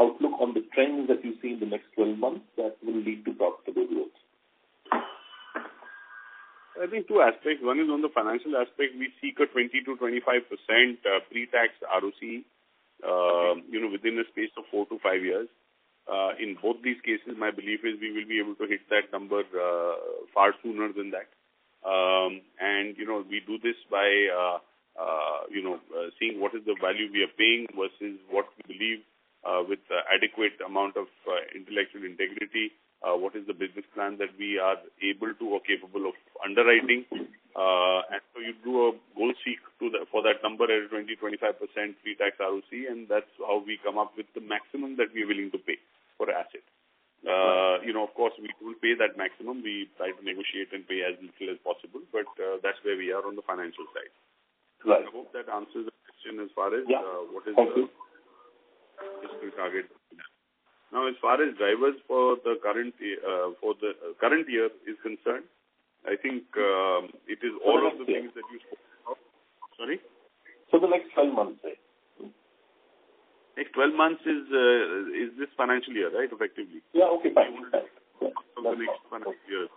outlook on the trends that you see in the next 12 months that will lead to profitable growth. I think two aspects. One is on the financial aspect. We seek a 20 to 25 percent uh, pre-tax ROC, uh, you know, within a space of four to five years. Uh, in both these cases, my belief is we will be able to hit that number uh, far sooner than that. Um, and you know, we do this by uh, uh, you know uh, seeing what is the value we are paying versus what we believe uh, with uh, adequate amount of uh, intellectual integrity uh, what is the business plan that we are able to or capable of underwriting. Uh, and so you do a goal seek to the, for that number at 20-25% pre-tax ROC, and that's how we come up with the maximum that we are willing to pay for asset. Uh, you know, of course, we will pay that maximum. We try to negotiate and pay as little as possible, but uh, that's where we are on the financial side. Right. I hope that answers the question as far as yeah. uh, what is the fiscal target. Now, as far as drivers for the current uh, for the uh, current year is concerned, I think um, it is all of the year. things that you spoke about. Sorry? So the next 12 months, say. Next 12 months is uh, is this financial year, right, effectively? Yeah, okay, fine. Of the next financial year.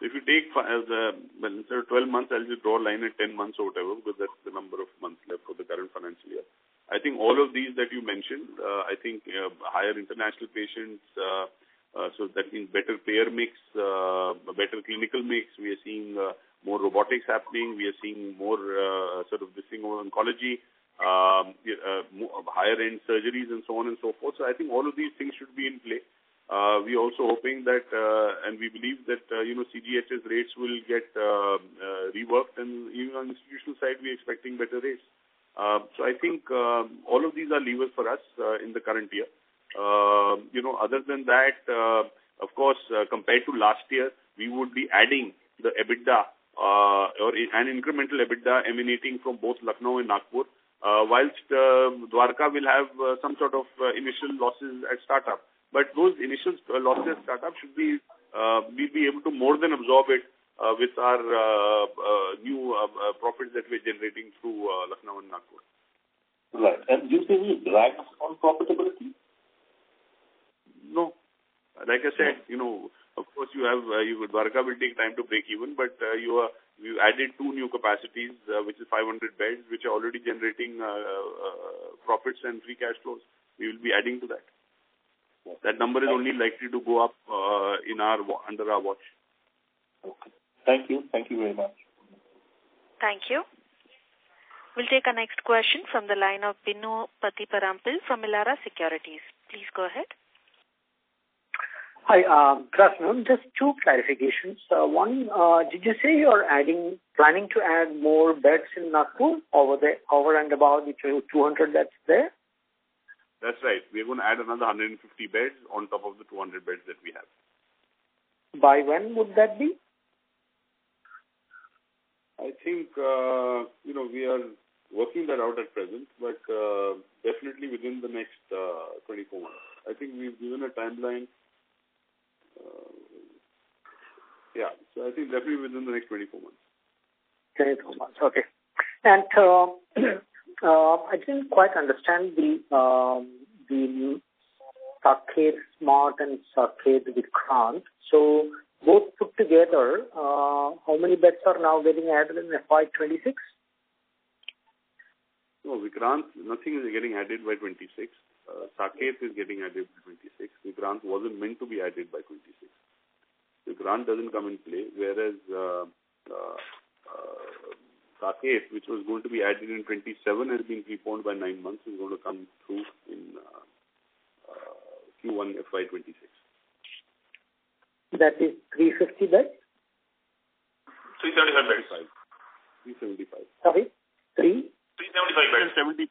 If you take fi- uh, well, instead of 12 months, I'll just draw a line at 10 months or whatever, because that's the number of months left for the current financial year. I think all of these that you mentioned, uh, I think uh, higher international patients, uh, uh, so that means better payer mix, uh, better clinical mix. We are seeing uh, more robotics happening. We are seeing more uh, sort of this thing on oncology, um, uh, higher end surgeries and so on and so forth. So I think all of these things should be in play. Uh, we also hoping that, uh, and we believe that, uh, you know, CGHS rates will get uh, uh, reworked, and even on the institutional side, we're expecting better rates. Uh, So I think um, all of these are levers for us uh, in the current year. Uh, You know, other than that, uh, of course, uh, compared to last year, we would be adding the EBITDA uh, or an incremental EBITDA emanating from both Lucknow and Nagpur, uh, whilst uh, Dwarka will have uh, some sort of uh, initial losses at startup. But those initial uh, losses at startup should be, uh, we'll be able to more than absorb it uh, with our uh, uh, new uh, uh, profits that we're generating through uh, Lucknow and Nagpur. Right. And do you see any drags on profitability? No. Like I said, you know, of course, you have, uh, you Dwarka will take time to break even, but uh, you are, we've added two new capacities, uh, which is 500 beds, which are already generating uh, uh, profits and free cash flows. We will be adding to that. That number is only likely to go up uh, in our under our watch. Okay. Thank you. Thank you very much. Thank you. We'll take our next question from the line of Binu Patiparampil from Elara Securities. Please go ahead. Hi, uh, good afternoon. Just two clarifications. Uh, One, uh, did you say you're adding, planning to add more beds in Nagpur over the, over and above the 200 that's there? That's right. We're going to add another 150 beds on top of the 200 beds that we have. By when would that be? I think, uh, you know, we are working that out at present, but uh, definitely within the next uh, 24 months. I think we've given a timeline. Uh, yeah, so I think definitely within the next 24 months. 24 months, okay. And uh, uh, I didn't quite understand the um, the Saket Smart and Saket Vikrant. So both put together, uh, how many beds are now getting added in FY26? No, Vikrant, nothing is getting added by 26. Uh, Saket is getting added by 26. Vikrant wasn't meant to be added by 26. Vikrant doesn't come in play, whereas uh, uh, uh, Saket, which was going to be added in 27, has been preponed by nine months, is going to come through in uh, uh, Q1 FY26. That is 350 beds? 375 beds. 375. Sorry, 3? 375 beds. 70.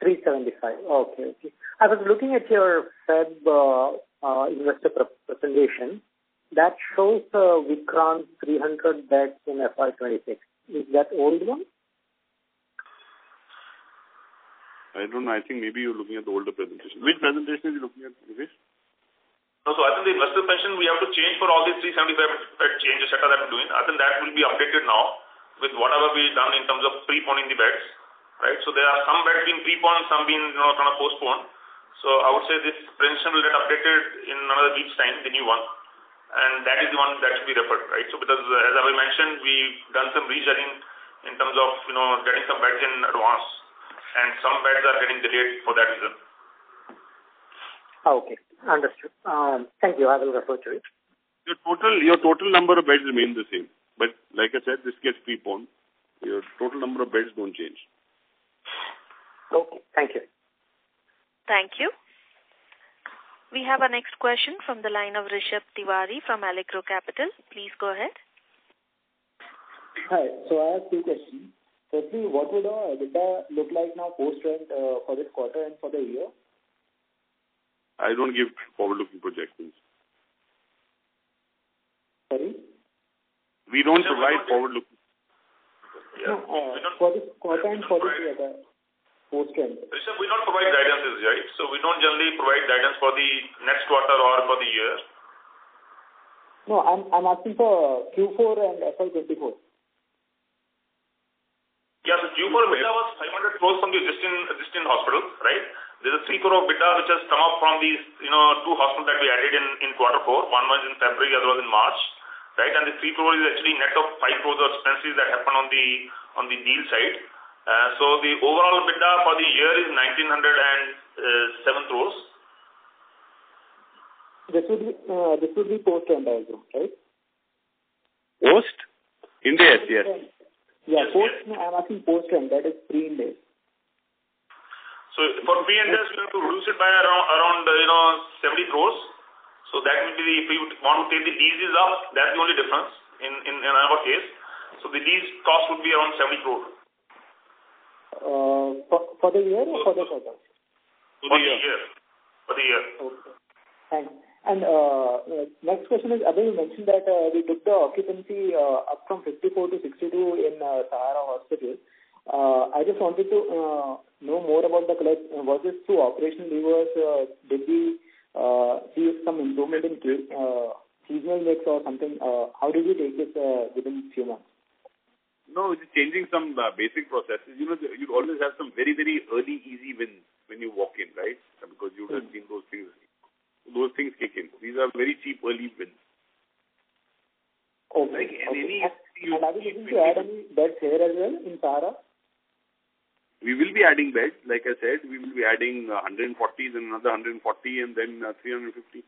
375. Okay, okay. I was looking at your Feb uh, uh, investor pre- presentation. That shows uh, Vikrant 300 beds in FY26. Is that old one? I don't know. I think maybe you're looking at the older presentation. Which presentation are you looking at, Nivesh? No, so I think the investor pension we have to change for all these 375 bed changes that we're doing. I think that will be updated now with whatever we've done in terms of preponing the beds, right? So there are some beds being preponed, some being you know, kind of postponed. So I would say this pension will get updated in another week's time, the new one. And that is the one that should be referred, right? So because uh, as I mentioned, we've done some rescheduling in terms of, you know, getting some beds in advance. And some beds are getting delayed for that reason. Okay, understood. Um, thank you. I will refer to it. Your total, your total number of beds remain the same. But like I said, this gets preponed. Your total number of beds don't change. Okay, thank you. Thank you. We have our next question from the line of Rishabh Tiwari from Allegro Capital. Please go ahead. Hi. So I have two questions. Firstly, what would our EBITDA look like now post-rent uh, for this quarter and for the year? I don't give forward-looking projections. Sorry? We don't provide forward-looking. Yeah. No, uh, for this quarter and for this year, post-trend? Rishabh, we don't provide guidances, right? So we don't generally provide guidance for the next quarter or for the year. No, I'm I'm asking for Q4 and FY24. Yeah, so Q4 EBITDA was 500 crores from the existing existing hospitals, right? There's a 3 crore EBITDA which has come up from these, you know, two hospitals that we added in, in quarter four. One was in February, other was in March, right? And the 3 crore is actually net of 5 crores of expenses that happened on the on the deal side. Uh, so the overall EBITDA for the year is 1907 crores. This would be uh, this would be post rent also, right? Post? Ind AS, yes. Yeah, post. No, I'm asking post rent. That is pre Ind AS. So for pre Ind AS, we have to reduce it by around around uh, you know 70 crores. So that will be the, if you want to take the leases up, that's the only difference in in, in our case. So the lease cost would be around 70 crores. Uh, for, for the year or for the quarter? For the year. For the year. Okay. Thanks. And uh, next question is, Abhay, you mentioned that uh, we took the occupancy uh, up from 54 to 62 in uh, Sahara Hospital. Uh, I just wanted to uh, know more about the collect. Was this through operational levers? Uh, did we uh, see some improvement in uh, seasonal mix or something? Uh, how did we take this uh, within a few months? No, it's changing some uh, basic processes. You know, you always have some very, very early easy wins when you walk in, right? Because you would have seen those things. Those things kick in. These are very cheap early wins. Okay. Like okay. any, and, and are we looking to add any beds here as well in Sahara? We will be adding beds. Like I said, we will be adding uh, 140s and another 140 and then uh, 350.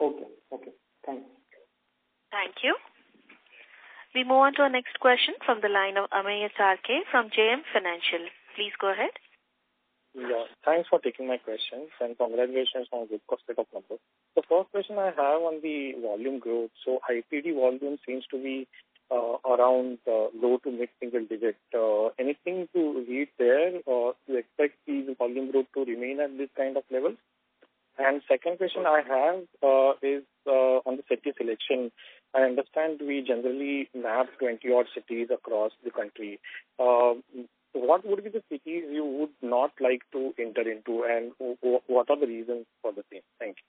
Okay. Okay. Thanks. Thank you. We move on to our next question from the line of Amey Chalke from JM Financial. Please go ahead. Yeah, thanks for taking my questions and congratulations on a good cost of numbers. The first question I have on the volume growth. So IPD volume seems to be uh, around uh, low to mid single digit. Uh, anything to read there or to expect the volume growth to remain at this kind of level? And second question I have uh, is uh, on the city selection. I understand we generally map 20 odd cities across the country. Uh, what would be the cities you would not like to enter into and what are the reasons for the same? Thank you.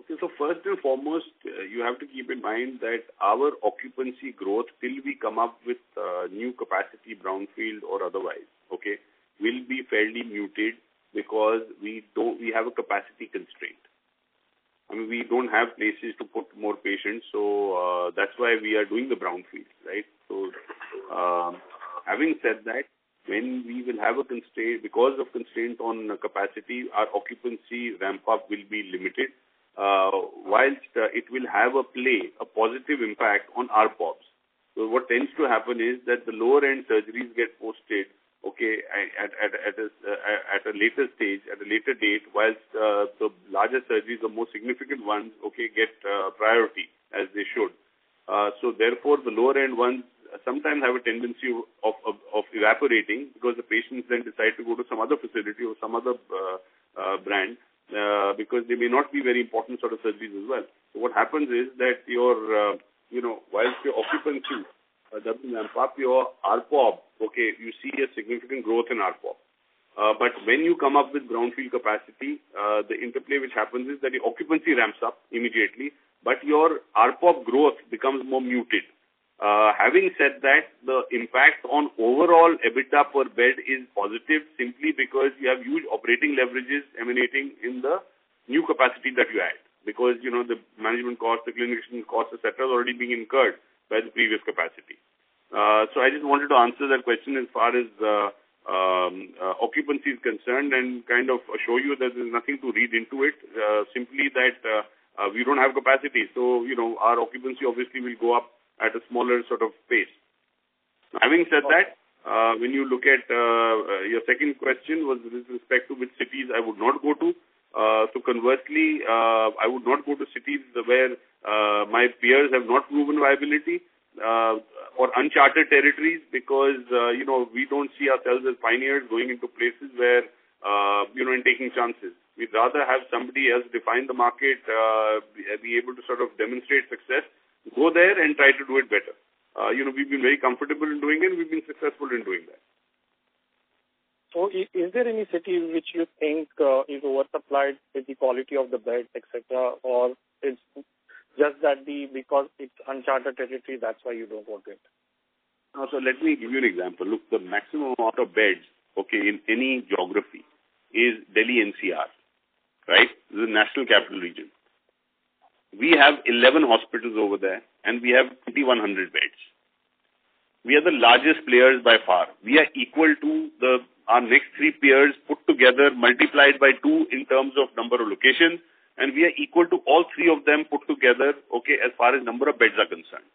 Okay, so first and foremost, uh, you have to keep in mind that our occupancy growth till we come up with uh, new capacity, brownfield or otherwise, okay, will be fairly muted because we don't, we have a capacity constraint. I mean, we don't have places to put more patients, so uh, that's why we are doing the brownfield, right? So, um, having said that, when we will have a constraint, because of constraint on capacity, our occupancy ramp up will be limited, uh, whilst uh, it will have a play, a positive impact on our POPs. So what tends to happen is that the lower end surgeries get posted okay, at, at, at, a, at a later stage, at a later date, whilst uh, the larger surgeries, the more significant ones, okay, get uh, priority as they should. Uh, so therefore, the lower end ones sometimes have a tendency of, of, of evaporating because the patients then decide to go to some other facility or some other uh, uh, brand uh, because they may not be very important sort of surgeries as well. So what happens is that your, uh, you know, whilst your occupancy up, your ARPOB, okay, you see a significant growth in ARPOB. Uh, but when you come up with brownfield capacity, uh, the interplay which happens is that the occupancy ramps up immediately, but your ARPOB growth becomes more muted. Uh, having said that, the impact on overall EBITDA per bed is positive simply because you have huge operating leverages emanating in the new capacity that you add. Because, you know, the management cost, the clinician cost, et cetera, is already being incurred by the previous capacity. Uh, so I just wanted to answer that question as far as uh, um, uh, occupancy is concerned and kind of assure you that there's nothing to read into it, uh, simply that uh, uh, we don't have capacity. So, you know, our occupancy obviously will go up at a smaller sort of pace. Having said that, uh, when you look at uh, uh, your second question was with respect to which cities I would not go to. Uh, so conversely, uh, I would not go to cities where uh, my peers have not proven viability uh, or uncharted territories because, uh, you know, we don't see ourselves as pioneers going into places where, uh, you know, and taking chances. We'd rather have somebody else define the market, uh, be able to sort of demonstrate success go there and try to do it better. Uh, you know, we've been very comfortable in doing it, and we've been successful in doing that. So is there any city which you think uh, is oversupplied with the quality of the beds, etc., or it's just that the because it's uncharted territory, that's why you don't want it? So let me give you an example. Look, the maximum amount of beds, okay, in any geography is Delhi NCR, right? The national capital region. We have 11 hospitals over there and we have 2100 beds. We are the largest players by far. We are equal to the our next three peers put together multiplied by two in terms of number of locations and we are equal to all three of them put together, okay, as far as number of beds are concerned.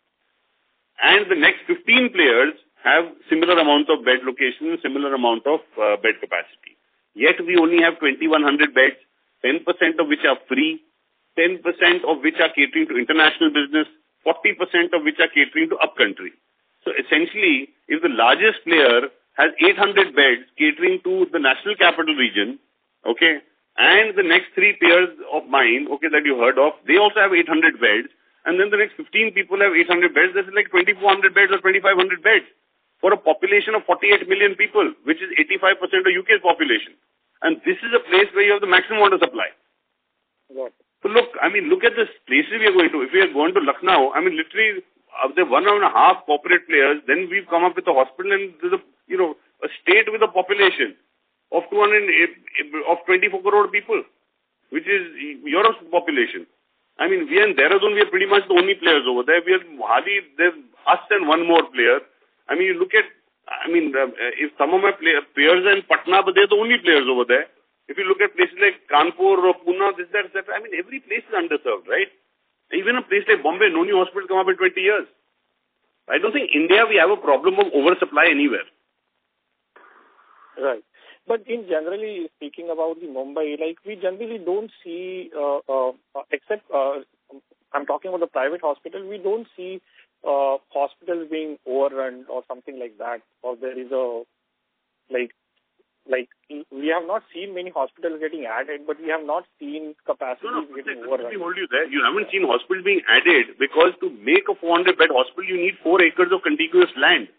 And the next 15 players have similar amount of bed locations, similar amount of uh, bed capacity. Yet we only have 2100 beds, 10% of which are free, 10% of which are catering to international business, 40% of which are catering to upcountry. So essentially, if the largest player has 800 beds catering to the national capital region, okay, and the next three peers of mine, okay, that you heard of, they also have 800 beds, and then the next 15 people have 800 beds, that's like 2400 beds or 2500 beds for a population of 48 million people, which is 85% of UK's population. And this is a place where you have the maximum water supply. So look, I mean, look at the places we are going to. If we are going to Lucknow, I mean, literally, uh, of the one and a half corporate players, then we've come up with a hospital and there's a, you know, a state with a population of 200, of 24 crore people, which is Europe's population. I mean, we and Dehradun, we are pretty much the only players over there. We are hardly, there's us and one more player. I mean, you look at, I mean, uh, if some of my play, players are in Patna, but they're the only players over there. If you look at places like Kanpur or Pune, this, that, that, I mean, every place is underserved, right? Even a place like Bombay, no new hospital come up in 20 years. I don't think India, we have a problem of oversupply anywhere. Right. But in generally speaking about the Mumbai, like we generally don't see, uh, uh, except uh, I'm talking about the private hospital, we don't see uh, hospitals being overrun or something like that, or there is a like like we have not seen many hospitals getting added, but we have not seen capacity no, no, getting overrun. hold you there. You haven't seen hospitals being added because to make a 400 bed hospital, you need four acres of contiguous land.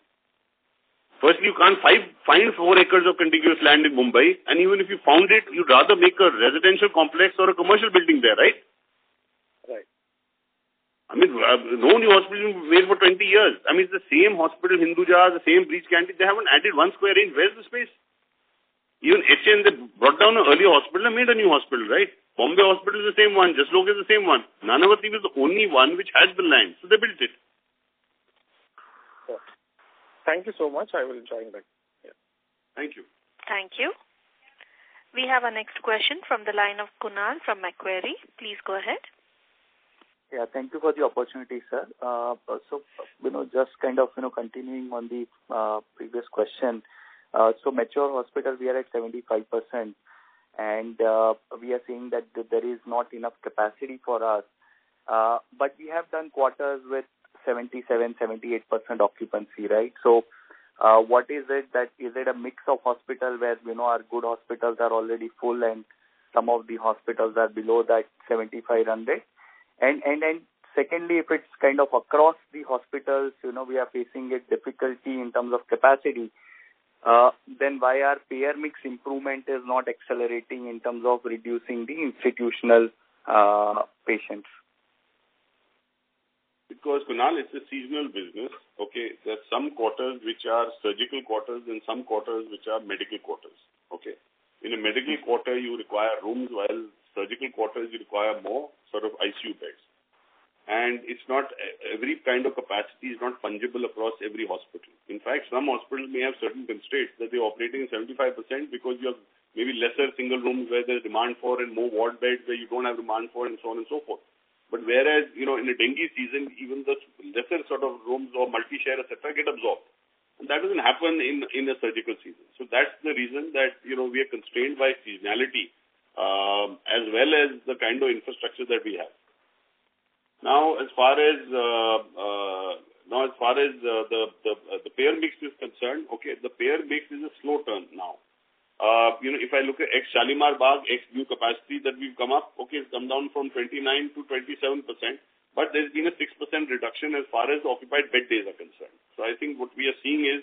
Firstly, you can't five, find four acres of contiguous land in Mumbai, and even if you found it, you'd rather make a residential complex or a commercial building there, right? Right. I mean, uh, no new hospital been made for 20 years. I mean, it's the same hospital, Hinduja, the same Breach Candy. They haven't added one square inch. Where's the space? Even HN, they brought down an earlier hospital and made a new hospital, right? Bombay hospital is the same one. Jaslok is the same one. Nanavati was the only one which had the land. So they built it. Thank you so much. I will join back. Yeah. Thank you. Thank you. We have our next question from the line of Kunal from Macquarie. Please go ahead. Yeah, thank you for the opportunity, sir. Uh, so, you know, just kind of, you know, continuing on the uh, previous question, uh, so mature hospital, we are at 75%, and uh, we are seeing that there is not enough capacity for us. Uh, but we have done quarters with 77, 78% occupancy, right? So uh, what is it that, is it a mix of hospital where, you know, our good hospitals are already full and some of the hospitals are below that 7500? And, and, and Secondly, if it's kind of across the hospitals, you know, we are facing a difficulty in terms of capacity, uh, then why our payer mix improvement is not accelerating in terms of reducing the institutional uh, patients? Because, Kunal, it's a seasonal business, okay? There are some quarters which are surgical quarters and some quarters which are medical quarters, okay? In a medical quarter, you require rooms, while surgical quarters, you require more sort of ICU beds. And it's not every kind of capacity is not fungible across every hospital. In fact, some hospitals may have certain constraints that they're operating 75% because you have maybe lesser single rooms where there's demand for and more ward beds where you don't have demand for, and so on and so forth. But whereas, you know, in a dengue season, even the lesser sort of rooms or multi-share, et cetera, get absorbed. And that doesn't happen in, in a surgical season. So that's the reason that, you know, we are constrained by seasonality, as well as the kind of infrastructure that we have. Now, as far as uh, uh, now as far as uh, the the, the payer mix is concerned, okay, the payer mix is a slow turn now. You know, if I look at ex-Shalimar Bagh, ex-new capacity that we've come up, okay, it's come down from 29 to 27%, but there's been a 6% reduction as far as occupied bed days are concerned. So I think what we are seeing is,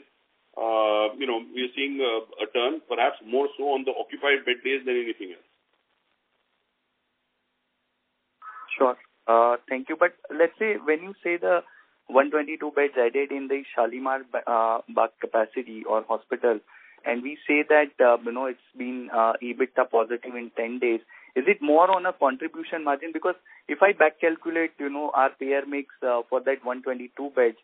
uh, you know, we are seeing a turn, perhaps more so on the occupied bed days than anything else. Sure. Uh, Thank you. But let's say when you say the 122 beds added in the Shalimar Bagh capacity or hospital, and we say that, uh, you know, it's been uh, EBITDA positive in 10 days, is it more on a contribution margin? Because if I back calculate, you know, our payer mix uh, for that 122 beds,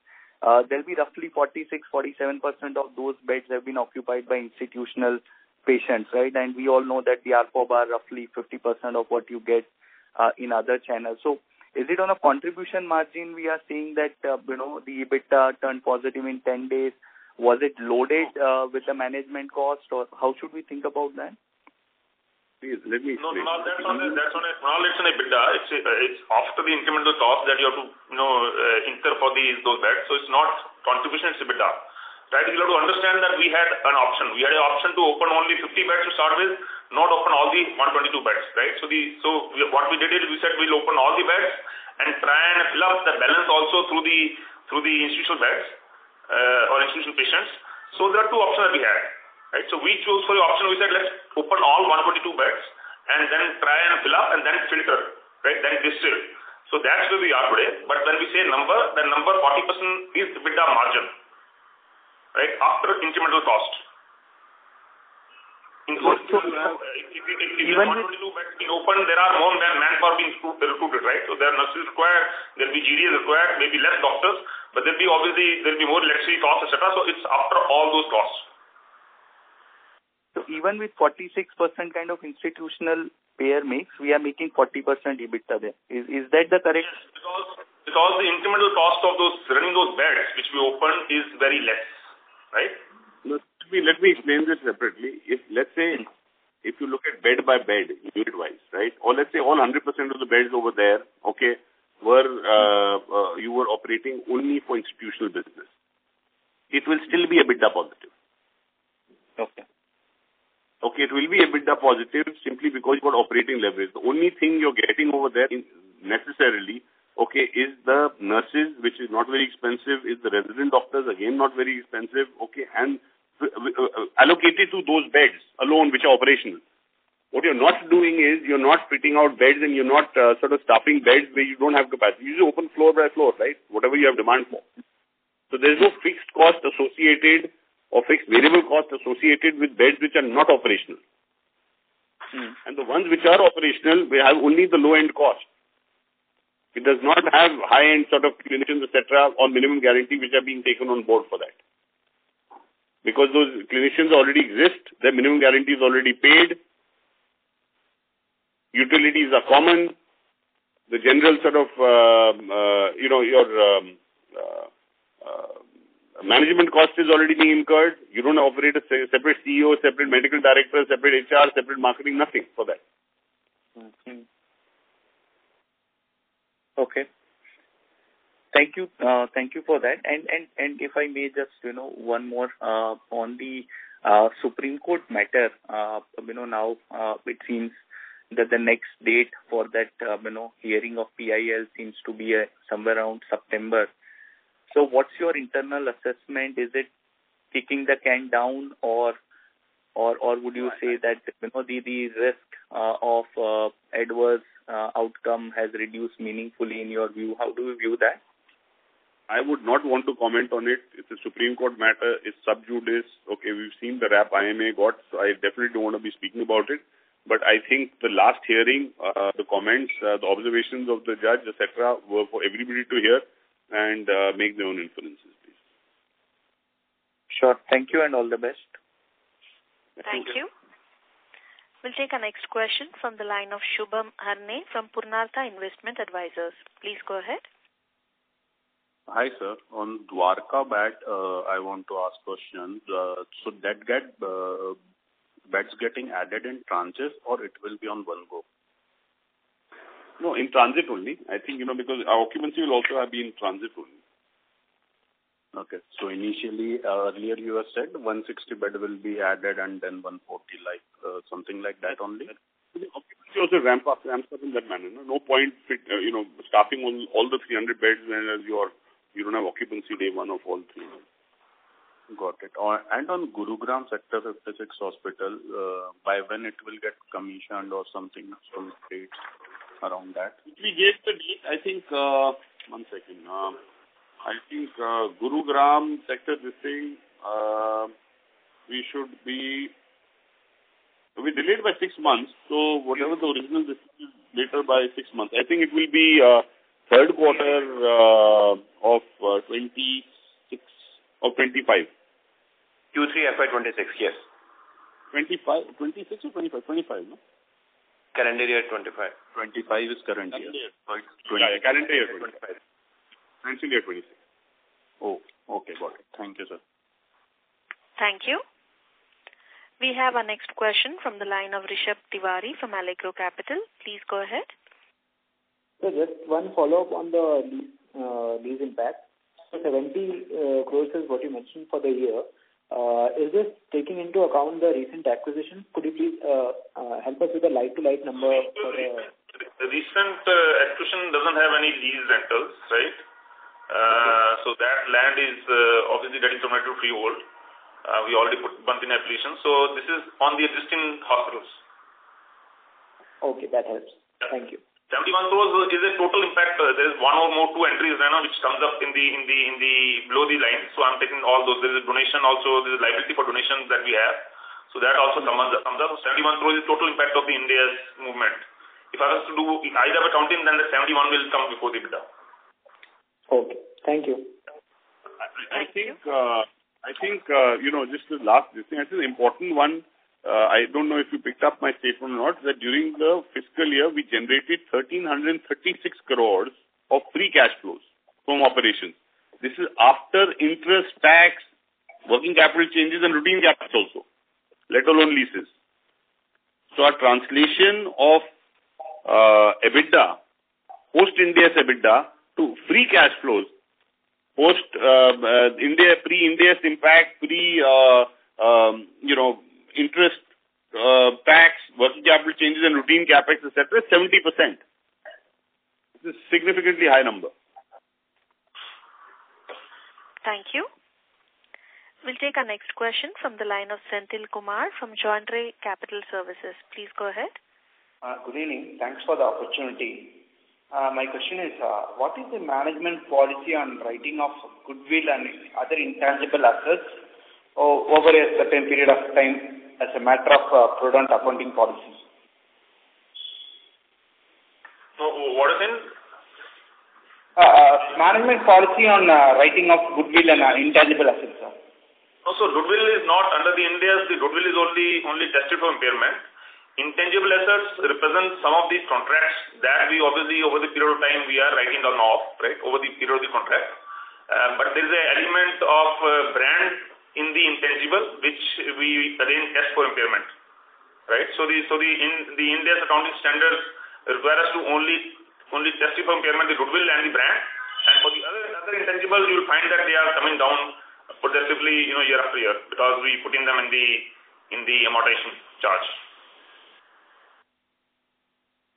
there'll be roughly 46%-47% of those beds have been occupied by institutional patients, right? And we all know that the ARPOB are roughly 50% of what you get in other channels. So is it on a contribution margin we are seeing that, you know, the EBITDA turned positive in 10 days? Was it loaded uh, with the management cost, or how should we think about that? Please, let me explain. No, that's on a, well, it's an EBITDA. It's it's after the incremental cost that you have to, you know, uh, incur for these, those beds. So it's not contribution, it's EBITDA. Right? You have to understand that we had an option. We had an option to open only 50 beds to start with, not open all the 122 beds, right? So the, so we, what we did is we said we'll open all the beds and try and fill up the balance also through the, through the institutional beds Uh, or institutional patients. So there are two options that we had, right? So we chose for the option, we said, let's open all 122 beds and then try and fill up and then filter, right? Then distill. So that's where we are today. But when we say number, the number 40% is EBITDA margin, right? After incremental cost. If uh, 122 beds being opened, there are more manpower being recruited, right? So there are nurses required, there'll be GDS required, maybe less doctors, but there'll be obviously, there'll be more electricity costs, etc. So it's after all those costs. So even with 46% kind of institutional payer mix, we are making 40% EBITDA there. Is that the correct? Yes, because the incremental cost of those, running those beds which we opened is very less, right? Let me Let me explain this separately. If, let's say, hmm. if you look at bed by bed, unit-wise, right? Or let's say all 100% of the beds over there, okay, were, uh, uh, you were operating only for institutional business, it will still be a EBITDA positive. Okay. Okay, it will be a EBITDA positive simply because you've got operating leverage. The only thing you're getting over there necessarily, okay, is the nurses, which is not very expensive, is the resident doctors, again, not very expensive, okay, and uh, allocated to those beds alone, which are operational. What you're not doing is you're not fitting out beds and you're not uh, sort of staffing beds where you don't have capacity. You just open floor by floor, right? Whatever you have demand for. So there's no fixed cost associated or fixed variable cost associated with beds which are not operational. Hmm. And The ones which are operational, we have only the low-end cost. It does not have high-end sort of clinicians, et cetera, or minimum guarantee, which are being taken on board for that. Because those clinicians already exist, their minimum guarantee is already paid, utilities are common, the general sort of, you know, your um, management cost is already being incurred. You don't operate a separate CEO, separate medical director, separate HR, separate marketing, nothing for that. Mm-hmm. Okay. Thank you. Uh, Thank you for that. And and, and if I may just, you know, one more uh, on the uh, Supreme Court matter. uh, You know, now uh, it seems that the next date for that, uh, you know, hearing of PIL seems to be uh, somewhere around September. So what's your internal assessment? Is it kicking the can down or or or would you say that you know the the risk uh, of uh, adverse uh, outcome has reduced meaningfully in your view? How do you view that? I would not want to comment on it. It's a Supreme Court matter. It's sub judice. Okay, we've seen the rap IMA got, so I definitely don't want to be speaking about it. But I think the last hearing, uh, the comments, uh, the observations of the judge, etc., were for everybody to hear and uh, make their own inferences, please. Sure. Thank you and all the best. Thank you. We'll take our next question from the line of Shubham Harne from Purnartha Investment Advisors. Please go ahead. Hi, sir. On Dwarka bat, uh, I want to ask questions. Uh, so that get uh, beds getting added in tranches or it will be on one go? No, in transit only. I think, you know, because our occupancy will also have been transit only. Okay. So initially, uh, earlier you have said 160 bed will be added and then 140, like uh, something like that only? The occupancy also ramp up, ramps up in that manner. No, no point, fit, uh, you know, staffing all, all the 300 beds when you're, you don't have occupancy day one of all three. Got it. And on Gurugram Sector 56 Hospital, uh, by when it will get commissioned or something, some dates around that? We gave the date, I think, uh, one second. Uh, I think uh, Gurugram sector, this thing, uh, we should be, we delayed by six months. So whatever the original, this is later by six months. I think it will be third quarter of uh, 26 or 25. Q3 FY26, yes. 25, 26 or 25? 25, no? Calendar year 25. 25 is current year. So yeah, yeah, calendar year 25. Financial year 26. Oh, okay, got it. Thank you, sir. Thank you. We have our next question from the line of Rishabh Tiwari from Allegro Capital. Please go ahead. So just one follow-up on the lease, uh, lease impact. So 70 uh, crores is what you mentioned for the year. Uh, is this taking into account the recent acquisition? Could you please uh, uh, help us with the light-to-light number for the... The recent uh, acquisition doesn't have any lease rentals, right? Uh, so that land is uh, obviously getting converted to freehold. Uh, we already put in application. So this is on the existing hospitals. Okay, that helps. Thank you. 71 crores is a total impact. Uh, there is one or more two entries right now which comes up in the in the in the below the line. So I'm taking all those. There is a donation also. There is a liability for donations that we have. So that also comes up. Comes up. 71 crores is total impact of the Ind AS movement. If I was to do either accounting, then the 71 will come before the EBITDA. Okay. Thank you. I, I think, uh, I think, uh, you know, just the last, this thing, I think the important one, uh, I don't know if you picked up my statement or not, that during the fiscal year, we generated 1,336 crores of free cash flows from operations. This is after interest, tax, working capital changes and routine capital also, let alone leases. So our translation of uh, EBITDA, post-Ind AS EBITDA, to free cash flows, post uh, uh, Ind AS, pre-India's impact, pre, uh, um, you know, interest, uh, tax, working capital changes and routine capex, etc., 70%. This is a significantly high number. Thank you. We'll take our next question from the line of Senthil Kumar from Joindre Capital Services. Please go ahead. Uh, good evening. Thanks for the opportunity. Uh, my question is, uh, what is the management policy on writing of goodwill and other intangible assets over a certain period of time as a matter of uh, prudent accounting policy? So what is in? Uh, management policy on uh, writing of goodwill and uh, intangible assets, sir. Also, goodwill is not under the Ind AS, the goodwill is only, only tested for impairment. Intangible assets represent some of these contracts that we obviously over the period of time we are writing down off, right, over the period of the contract. Uh, but there is an element of uh, brand in the intangible which we again test for impairment, right? So the so the in the Ind AS accounting standards require us to only only test for impairment the goodwill and the brand, and for the other other intangibles you will find that they are coming down progressively, you know, year after year because we put in them in the in the amortization charge.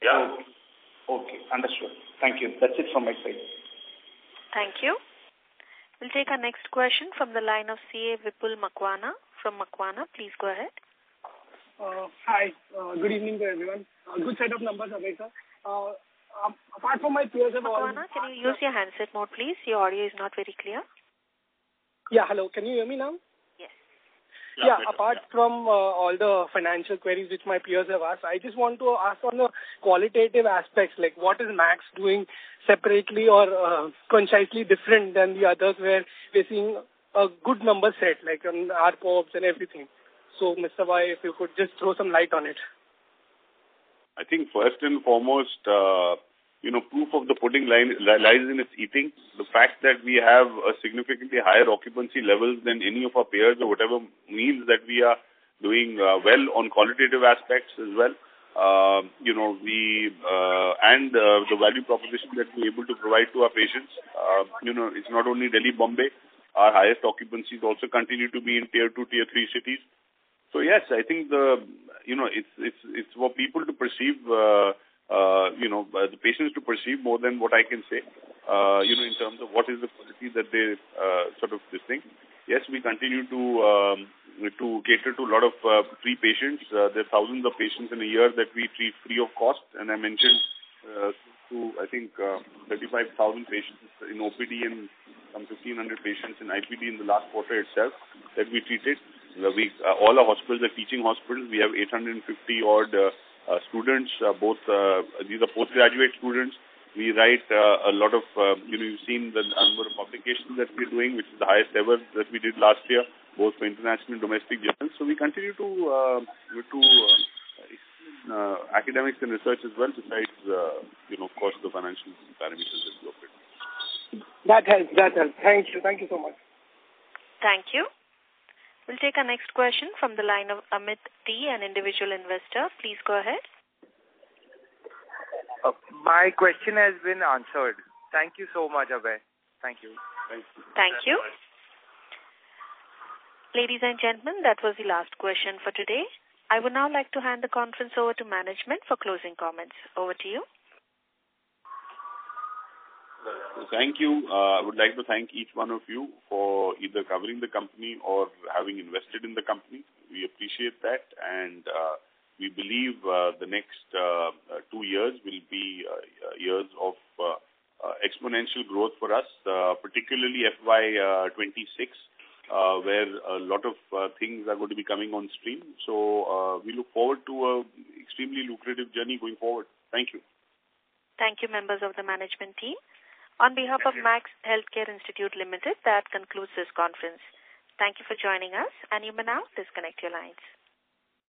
Yeah. Okay. okay, understood. Thank you. That's it from my side. Thank you. We'll take our next question from the line of CA Vipul Makwana from Makwana. Please go ahead. Uh, hi. Uh, good evening to everyone. Uh, good set of numbers, Abhay sir. Uh, um, apart from my peers have all... Makwana, can you use your handset mode, please? Your audio is not very clear. Yeah, hello. Can you hear me now? Yes. Yeah, apart from uh, all the financial queries which my peers have asked, I just want to ask on the qualitative aspects, like what is Max doing separately or uh, concisely different than the others where we're seeing a good number set, like on our POPs and everything. So, Mr. Bhai, if you could just throw some light on it. I think first and foremost, uh, you know, proof of the pudding lies in its eating. The fact that we have a significantly higher occupancy levels than any of our peers or whatever means that we are doing uh, well on qualitative aspects as well. Uh, you know, we, uh, and uh, the value proposition that we're able to provide to our patients. Uh, you know, it's not only Delhi, Bombay. Our highest occupancies also continue to be in tier 2, tier 3 cities. So yes, I think the, you know, it's, it's, it's for people to perceive, uh, uh, you know, uh, the patients to perceive more than what I can say, uh, you know, in terms of what is the quality that they uh, sort of this thing. Yes, we continue to um, to cater to a lot of uh, free patients. Uh, there are thousands of patients in a year that we treat free of cost, and I mentioned uh, to I think uh, 35,000 patients in OPD and some 1,500 patients in IPD in the last quarter itself that we treated. We uh, all our hospitals are teaching hospitals. We have 850 odd. Uh, uh, students, uh, both uh, these are postgraduate students. We write uh, a lot of, uh, you know, you've seen the number of publications that we're doing, which is the highest ever that we did last year, both for international and domestic journals. So we continue to uh, to uh, uh, academics and research as well, besides, uh, you know, of course, the financial parameters that we operate. That helps. That helps. Thank you. Thank you so much. Thank you. We'll take our next question from the line of Amit T, an individual investor. Please go ahead. Uh, my question has been answered. Thank you so much, Abhay. Thank you. Thank you. Thank you. Ladies and gentlemen, that was the last question for today. I would now like to hand the conference over to management for closing comments. Over to you. Thank you. Uh, I would like to thank each one of you for either covering the company or having invested in the company. We appreciate that and uh, we believe uh, the next uh, uh, two years will be uh, years of exponential growth for us, particularly FY26, uh, uh, where a lot of uh, things are going to be coming on stream. So uh, we look forward to a extremely lucrative journey going forward. Thank you. Thank you, members of the management team. On behalf of Max Healthcare Institute Limited, that concludes this conference. Thank you for joining us, and you may now disconnect your lines.